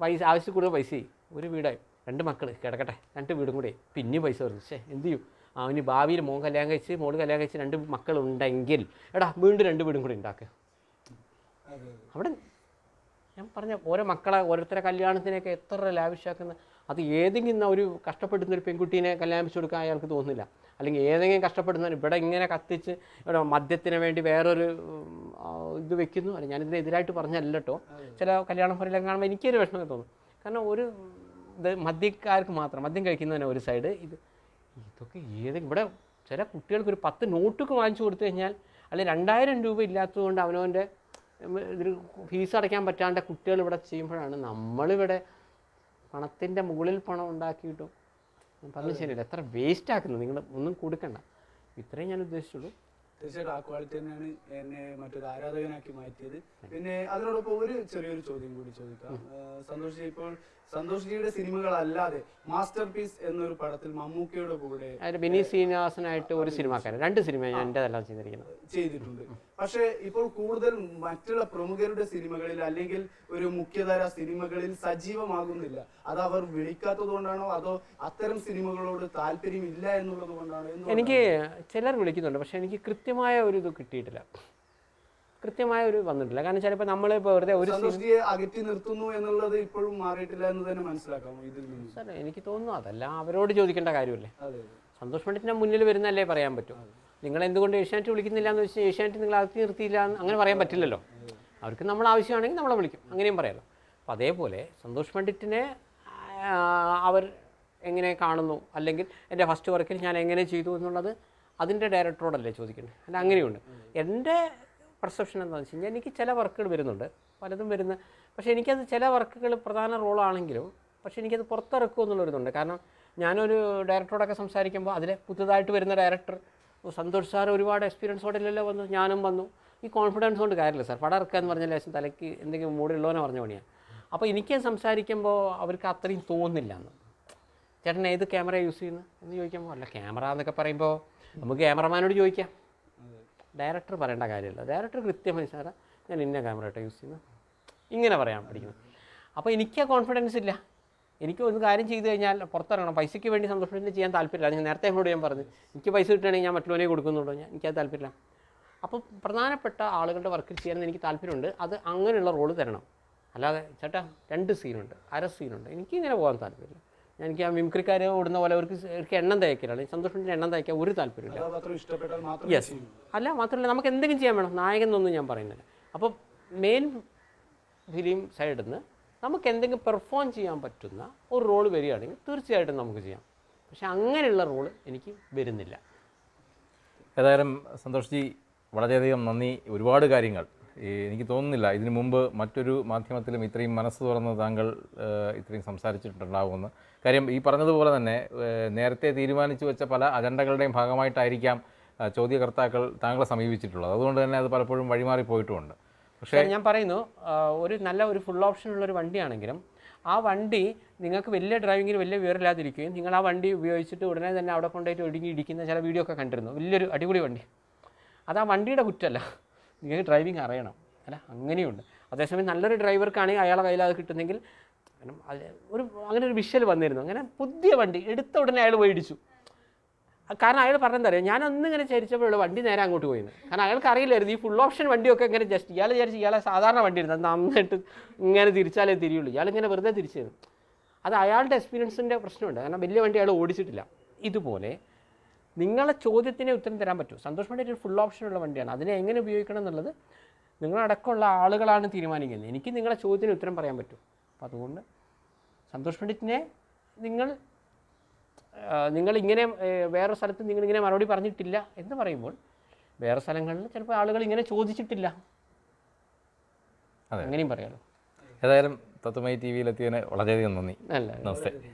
പൈസ ആവശ്യം കൂടുതൽ പൈസ. ഒരു വീടായി. രണ്ട് മക്കൾ കിടക്കട്ടെ. രണ്ട് വീടും കൂടി. പിന്നെ പൈസ വരുന്നു പക്ഷേ എന്ത് ചെയ്യും? അവന് ഭാവിയിൽ മോൻ കല്യാണം കഴിച്ച് മോൾ കല്യാണം കഴിച്ച് രണ്ട് മക്കളുണ്ടെങ്കിൽ എടാ വീണ്ടും രണ്ട് വീടും കൂടി ഉണ്ടാക്കുക. അവിടെ ഞാൻ പറഞ്ഞ ഓരോ മക്കളെ ഓരോരുത്തരെ കല്യാണത്തിനൊക്കെ എത്ര ലാവിഷാക്കുന്ന അത് ഏതെങ്കിലും ഒരു കഷ്ടപ്പെടുന്ന ഒരു പെൺകുട്ടീനെ കല്യാണിച്ചു കൊടുക്കാൻ അയാൾക്ക് തോന്നുന്നില്ല. അല്ലെങ്കിൽ ഏതെങ്കിലും കഷ്ടപ്പെടുന്ന ഇവിടെ ഇങ്ങനെ കത്തിച്ച് ഇവിടെ മദ്യത്തിന് വേണ്ടി വേറൊരു ഇത് വെക്കുന്നു. അല്ല ഞാനിതിന് എതിരായിട്ട് പറഞ്ഞല്ല കേട്ടോ. ചില കല്യാണം പറയിലൊക്കെ കാണുമ്പോൾ എനിക്കൊരു വിഷമം തോന്നും. കാരണം ഒരു ഇത് മദ്യക്കാർക്ക് മാത്രം മദ്യം കഴിക്കുന്നതിന് ഒരു സൈഡ് ഇത് ഇതൊക്കെ ഏത് ഇവിടെ ചില കുട്ടികൾക്ക് ഒരു പത്ത് നോട്ടൊക്കെ വാങ്ങിച്ചു കൊടുത്തു കഴിഞ്ഞാൽ അല്ലെങ്കിൽ രണ്ടായിരം രൂപ ഇല്ലാത്തതുകൊണ്ട് അവനവന്റെ ഇതിൽ ഫീസ് അടയ്ക്കാൻ പറ്റാണ്ട് കുട്ടികൾ ഇവിടെ ചെയ്യുമ്പോഴാണ് നമ്മളിവിടെ പണത്തിന്റെ മുകളിൽ പണം ഉണ്ടാക്കിയിട്ടും ഞാൻ പറഞ്ഞു ശരിയല്ല. എത്ര വേസ്റ്റ് ആക്കുന്നത് നിങ്ങൾ ഒന്നും കൊടുക്കണ്ട. ഇത്രയും ഞാൻ ഉദ്ദേശിച്ചുള്ളൂ. തീർച്ചയായിട്ടും ആ ക്വാളിറ്റി തന്നെയാണ് എന്നെ മറ്റൊരു ആരാധകനാക്കി മാറ്റിയത്. പിന്നെ അതിനോടൊപ്പം ഒരു ചെറിയൊരു ചോദ്യം കൂടി ചോദിക്കാം. സന്തോഷ് ഇപ്പോൾ സന്തോഷ് ജിയുടെ സിനിമകളല്ലാതെ മാസ്റ്റർ പീസ് എന്നൊരു പടത്തിൽ മമ്മൂക്കയുടെ കൂടെ ബിനി ശ്രീനിവാസനായിട്ട് ഒരു സിനിമാക്കാരൻ രണ്ട് സിനിമ ഞാൻ എന്റെതെല്ലാം ചെയ്തിരിക്കുന്നത്. ചെയ്തിട്ടുണ്ട്. പക്ഷേ ഇപ്പോൾ കൂടുതൽ മറ്റുള്ള പ്രമുഖരുടെ സിനിമകളിൽ അല്ലെങ്കിൽ ഒരു മുഖ്യധാര സിനിമകളിൽ സജീവമാകുന്നില്ല. അത് അവർ വിളിക്കാത്തത് കൊണ്ടാണോ അതോ അത്തരം സിനിമകളോട് താല്പര്യം ഇല്ല എന്നുള്ളത് കൊണ്ടാണോ എനിക്ക് ചിലർ വിളിക്കുന്നുണ്ട് പക്ഷെ എനിക്ക് കൃത്യമായ ഒരു ഇത് കിട്ടിയിട്ടില്ല. കൃത്യമായ ഒരു വന്നിട്ടില്ല. കാരണം ചിലപ്പോൾ നമ്മൾ ഇപ്പോൾ വെറുതെ ഒരു അകറ്റി നിർത്തുന്നു എന്നുള്ളത് ഇപ്പോഴും മാറിയിട്ടില്ല എന്ന് തന്നെ മനസ്സിലാക്കാം ഇതിൽ നിന്ന്. സാർ എനിക്ക് തോന്നുന്നു അതല്ല അവരോട് ചോദിക്കേണ്ട കാര്യമല്ലേ? സന്തോഷ് പണ്ഡിറ്റിന് മുന്നിൽ വരുന്നല്ലേ പറയാൻ പറ്റും. നിങ്ങൾ എന്തുകൊണ്ട് ഏഷ്യാനെറ്റ് വിളിക്കുന്നില്ല എന്ന് വെച്ചാൽ ഏഷ്യാനെറ്റ് നിങ്ങൾ അകത്തി നിർത്തിയില്ല എന്ന് അങ്ങനെ പറയാൻ പറ്റില്ലല്ലോ. അവർക്ക് നമ്മൾ ആവശ്യമാണെങ്കിൽ നമ്മളെ വിളിക്കും. അങ്ങനെയും പറയാമല്ലോ അപ്പോൾ അതേപോലെ സന്തോഷ് പണ്ഡിറ്റിനെ അവർ എങ്ങനെ കാണുന്നു? അല്ലെങ്കിൽ എന്റെ ഫസ്റ്റ് വർക്കിൽ ഞാൻ എങ്ങനെ ചെയ്തു എന്നുള്ളത് അതിന്റെ ഡയറക്ടറോടല്ലേ ചോദിക്കേണ്ടത്? അല്ല അങ്ങനെയുണ്ട്. എന്റെ പെർസെപ്ഷൻ എന്താണെന്ന് വെച്ച് കഴിഞ്ഞാൽ എനിക്ക് ചില വർക്കുകൾ വരുന്നുണ്ട്. പലതും വരുന്ന പക്ഷേ എനിക്കത് ചില വർക്കുകൾ പ്രധാന റോളാണെങ്കിലും പക്ഷേ എനിക്കത് പുറത്തിറക്കുക എന്നുള്ളൊരിതുണ്ട് കാരണം ഞാനൊരു ഡയറക്ടറോടൊക്കെ സംസാരിക്കുമ്പോൾ അതിലെ പുതുതായിട്ട് വരുന്ന ഡയറക്ടർ സന്തോഷ് സാർ ഒരുപാട് എക്സ്പീരിയൻസോടെയല്ലോ വന്നു ഞാനും വന്നു. ഈ കോൺഫിഡൻസ് കൊണ്ട് കാര്യമില്ല സാർ പടം ഇറക്കുക എന്ന് പറഞ്ഞാൽ ലേശം തലയ്ക്ക് എന്തെങ്കിലും മൂടിയുള്ളവനെ പറഞ്ഞ പണിയാണ് അപ്പോൾ എനിക്ക് സംസാരിക്കുമ്പോൾ അവർക്ക് അത്രയും തോന്നുന്നില്ല എന്ന് ചേട്ടൻ ഏത് ക്യാമറ യൂസ് ചെയ്യുന്നത് എന്ന് ചോദിക്കുമ്പോൾ അല്ല ക്യാമറ എന്നൊക്കെ പറയുമ്പോൾ നമുക്ക് ക്യാമറമാനോട് ചോദിക്കാം. ഡയറക്ടർ പറയേണ്ട കാര്യമില്ല. ഡയറക്ടർ കൃത്യമായി സാറേ ഞാൻ ഇന്ന ക്യാമറ ആയിട്ട് യൂസ് ചെയ്യുന്നത് ഇങ്ങനെ പറയാൻ പഠിക്കുന്നത് അപ്പോൾ എനിക്ക് ആ കോൺഫിഡൻസ് ഇല്ല. എനിക്ക് ഒരു കാര്യം ചെയ്തു കഴിഞ്ഞാൽ പുറത്തിറങ്ങണം. പൈസയ്ക്ക് വേണ്ടി സന്തോഷത്തിന് ചെയ്യാൻ താല്പര്യമില്ല. ഞാൻ നേരത്തെ എന്നോട് ഞാൻ പറഞ്ഞു എനിക്ക് പൈസ കിട്ടുകയാണെങ്കിൽ ഞാൻ മറ്റുള്ളവനെ കൊടുക്കുന്നുണ്ടോ ഞാൻ എനിക്കത് താല്പര്യമില്ല. അപ്പോൾ പ്രധാനപ്പെട്ട ആളുകളുടെ വർക്ക് ചെയ്യാൻ എനിക്ക് താല്പര്യമുണ്ട്. അത് അങ്ങനെയുള്ള റോൾ തരണം. അല്ലാതെ ചേട്ടാ രണ്ട് സീനുണ്ട് അര സീനുണ്ട് എനിക്കിങ്ങനെ പോകാൻ താല്പര്യമില്ല. എനിക്ക് ആ മിമിക്രിക്കാർ ഓടുന്ന പോലെ അവർക്ക് അവർക്ക് എണ്ണം തയ്ക്കലാണ് സന്തോഷത്തിന്റെ എണ്ണം തയ്ക്കാൻ ഒരു താല്പര്യമില്ല. യെസ്. അല്ല മാത്രമല്ല നമുക്ക് എന്തെങ്കിലും ചെയ്യാൻ വേണം. നായകൻ എന്നൊന്നും ഞാൻ പറയുന്നില്ല. അപ്പോൾ മെയിൻ ഫിലിം സൈഡിൽ നിന്ന് നമുക്ക് എന്തെങ്കിലും പെർഫോം ചെയ്യാൻ പറ്റുന്ന ഒരു റോൾ വരികയാണെങ്കിൽ തീർച്ചയായിട്ടും നമുക്ക് ചെയ്യാം. പക്ഷെ അങ്ങനെയുള്ള റോൾ എനിക്ക് വരുന്നില്ല. ഏതായാലും സന്തോഷ് ജി വളരെയധികം നന്ദി. ഒരുപാട് കാര്യങ്ങൾ. എനിക്ക് തോന്നുന്നില്ല ഇതിനു മുമ്പ് മറ്റൊരു മാധ്യമത്തിലും ഇത്രയും മനസ്സ് തുറന്ന് താങ്കൾ ഇത്രയും സംസാരിച്ചിട്ടുണ്ടാവുമെന്ന്. കാര്യം ഈ പറഞ്ഞതുപോലെ തന്നെ നേരത്തെ തീരുമാനിച്ചു വെച്ച പല അജണ്ടകളുടെയും ഭാഗമായിട്ടായിരിക്കാം ചോദ്യകർത്താക്കൾ താങ്കളെ സമീപിച്ചിട്ടുള്ളത്. അതുകൊണ്ട് തന്നെ അത് പലപ്പോഴും വഴിമാറി പോയിട്ടുമുണ്ട്. പക്ഷേ ഞാൻ പറയുന്നു ഒരു നല്ല ഒരു ഫുൾ ഓപ്ഷൻ ഉള്ള ഒരു വണ്ടിയാണെങ്കിലും ആ വണ്ടി നിങ്ങൾക്ക് വലിയ ഡ്രൈവിങ്ങിൽ വലിയ വിവരമില്ലാതിരിക്കുകയും നിങ്ങൾ ആ വണ്ടി ഉപയോഗിച്ചിട്ട് ഉടനെ തന്നെ അവിടെ കൊണ്ടുപോയിട്ട് ഒടുങ്ങി ഇടിക്കുന്ന ചില വീഡിയോ ഒക്കെ കണ്ടിരുന്നു. വലിയൊരു അടിപൊളി വണ്ടി. അത് ആ വണ്ടിയുടെ കുറ്റമല്ല. നിങ്ങൾക്ക് ഡ്രൈവിംഗ് അറിയണം. അല്ല അങ്ങനെയുണ്ട്. അതേസമയം നല്ലൊരു ഡ്രൈവർക്കാണെങ്കിൽ അയാളെ കയ്യിൽ അത് കിട്ടുന്നെങ്കിൽ കാരണം ഒരു അങ്ങനെ ഒരു വിഷ്വൽ വന്നിരുന്നു. അങ്ങനെ പുതിയ വണ്ടി എടുത്ത ഉടനെ അയാൾ വേടിച്ചു കാരണം അയാൾ പറഞ്ഞെന്തറിയാം അറിയാം? ഞാൻ ചരിച്ചപ്പോഴുള്ള വണ്ടി നേരെ അങ്ങോട്ട് പോയിന്ന് കാരണം അയാൾക്ക് അറിയില്ലായിരുന്നു. ഈ ഫുൾ ഓപ്ഷൻ വണ്ടിയൊക്കെ ഇങ്ങനെ ജസ്റ്റ് ഇയാൾ വിചാരിച്ച് ഇയാളെ സാധാരണ വണ്ടി ഇരുന്നു അത് നന്നായിട്ട് ഇങ്ങനെ തിരിച്ചാലേ തിരിയുള്ളൂ. ഇയാൾ ഇങ്ങനെ വെറുതെ തിരിച്ചിരുന്നു അത് അയാളുടെ എക്സ്പീരിയൻസിന്റെ പ്രശ്നമുണ്ട്. കാരണം വലിയ വണ്ടി അയാൾ ഓടിച്ചിട്ടില്ല. ഇതുപോലെ നിങ്ങളെ ചോദ്യത്തിന് ഉത്തരം തരാൻ പറ്റും സന്തോഷ് വണ്ടി ഒരു ഫുൾ ഓപ്ഷനുള്ള വണ്ടിയാണ്. അതിനെ എങ്ങനെ ഉപയോഗിക്കണം എന്നുള്ളത് നിങ്ങളടക്കമുള്ള ആളുകളാണ് തീരുമാനിക്കുന്നത്. എനിക്ക് നിങ്ങളെ ചോദ്യത്തിന് ഉത്തരം പറയാൻ പറ്റും അപ്പോൾ അതുകൊണ്ട് സന്തോഷ് പണ്ഡിറ്റിനെ നിങ്ങൾ നിങ്ങളിങ്ങനെ നിങ്ങൾ ഇങ്ങനെ വേറെ സ്ഥലത്ത് നിങ്ങളിങ്ങനെ മറുപടി പറഞ്ഞിട്ടില്ല എന്ന് പറയുമ്പോൾ വേറെ സ്ഥലങ്ങളിൽ ചിലപ്പോൾ ആളുകൾ ഇങ്ങനെ ചോദിച്ചിട്ടില്ല. അങ്ങനെയും പറയാലോ. ഏതായാലും തത്വമൈ ടി വിയിലെത്തിയതിന് വളരെയധികം നന്ദി. നല്ല. നമസ്തേ.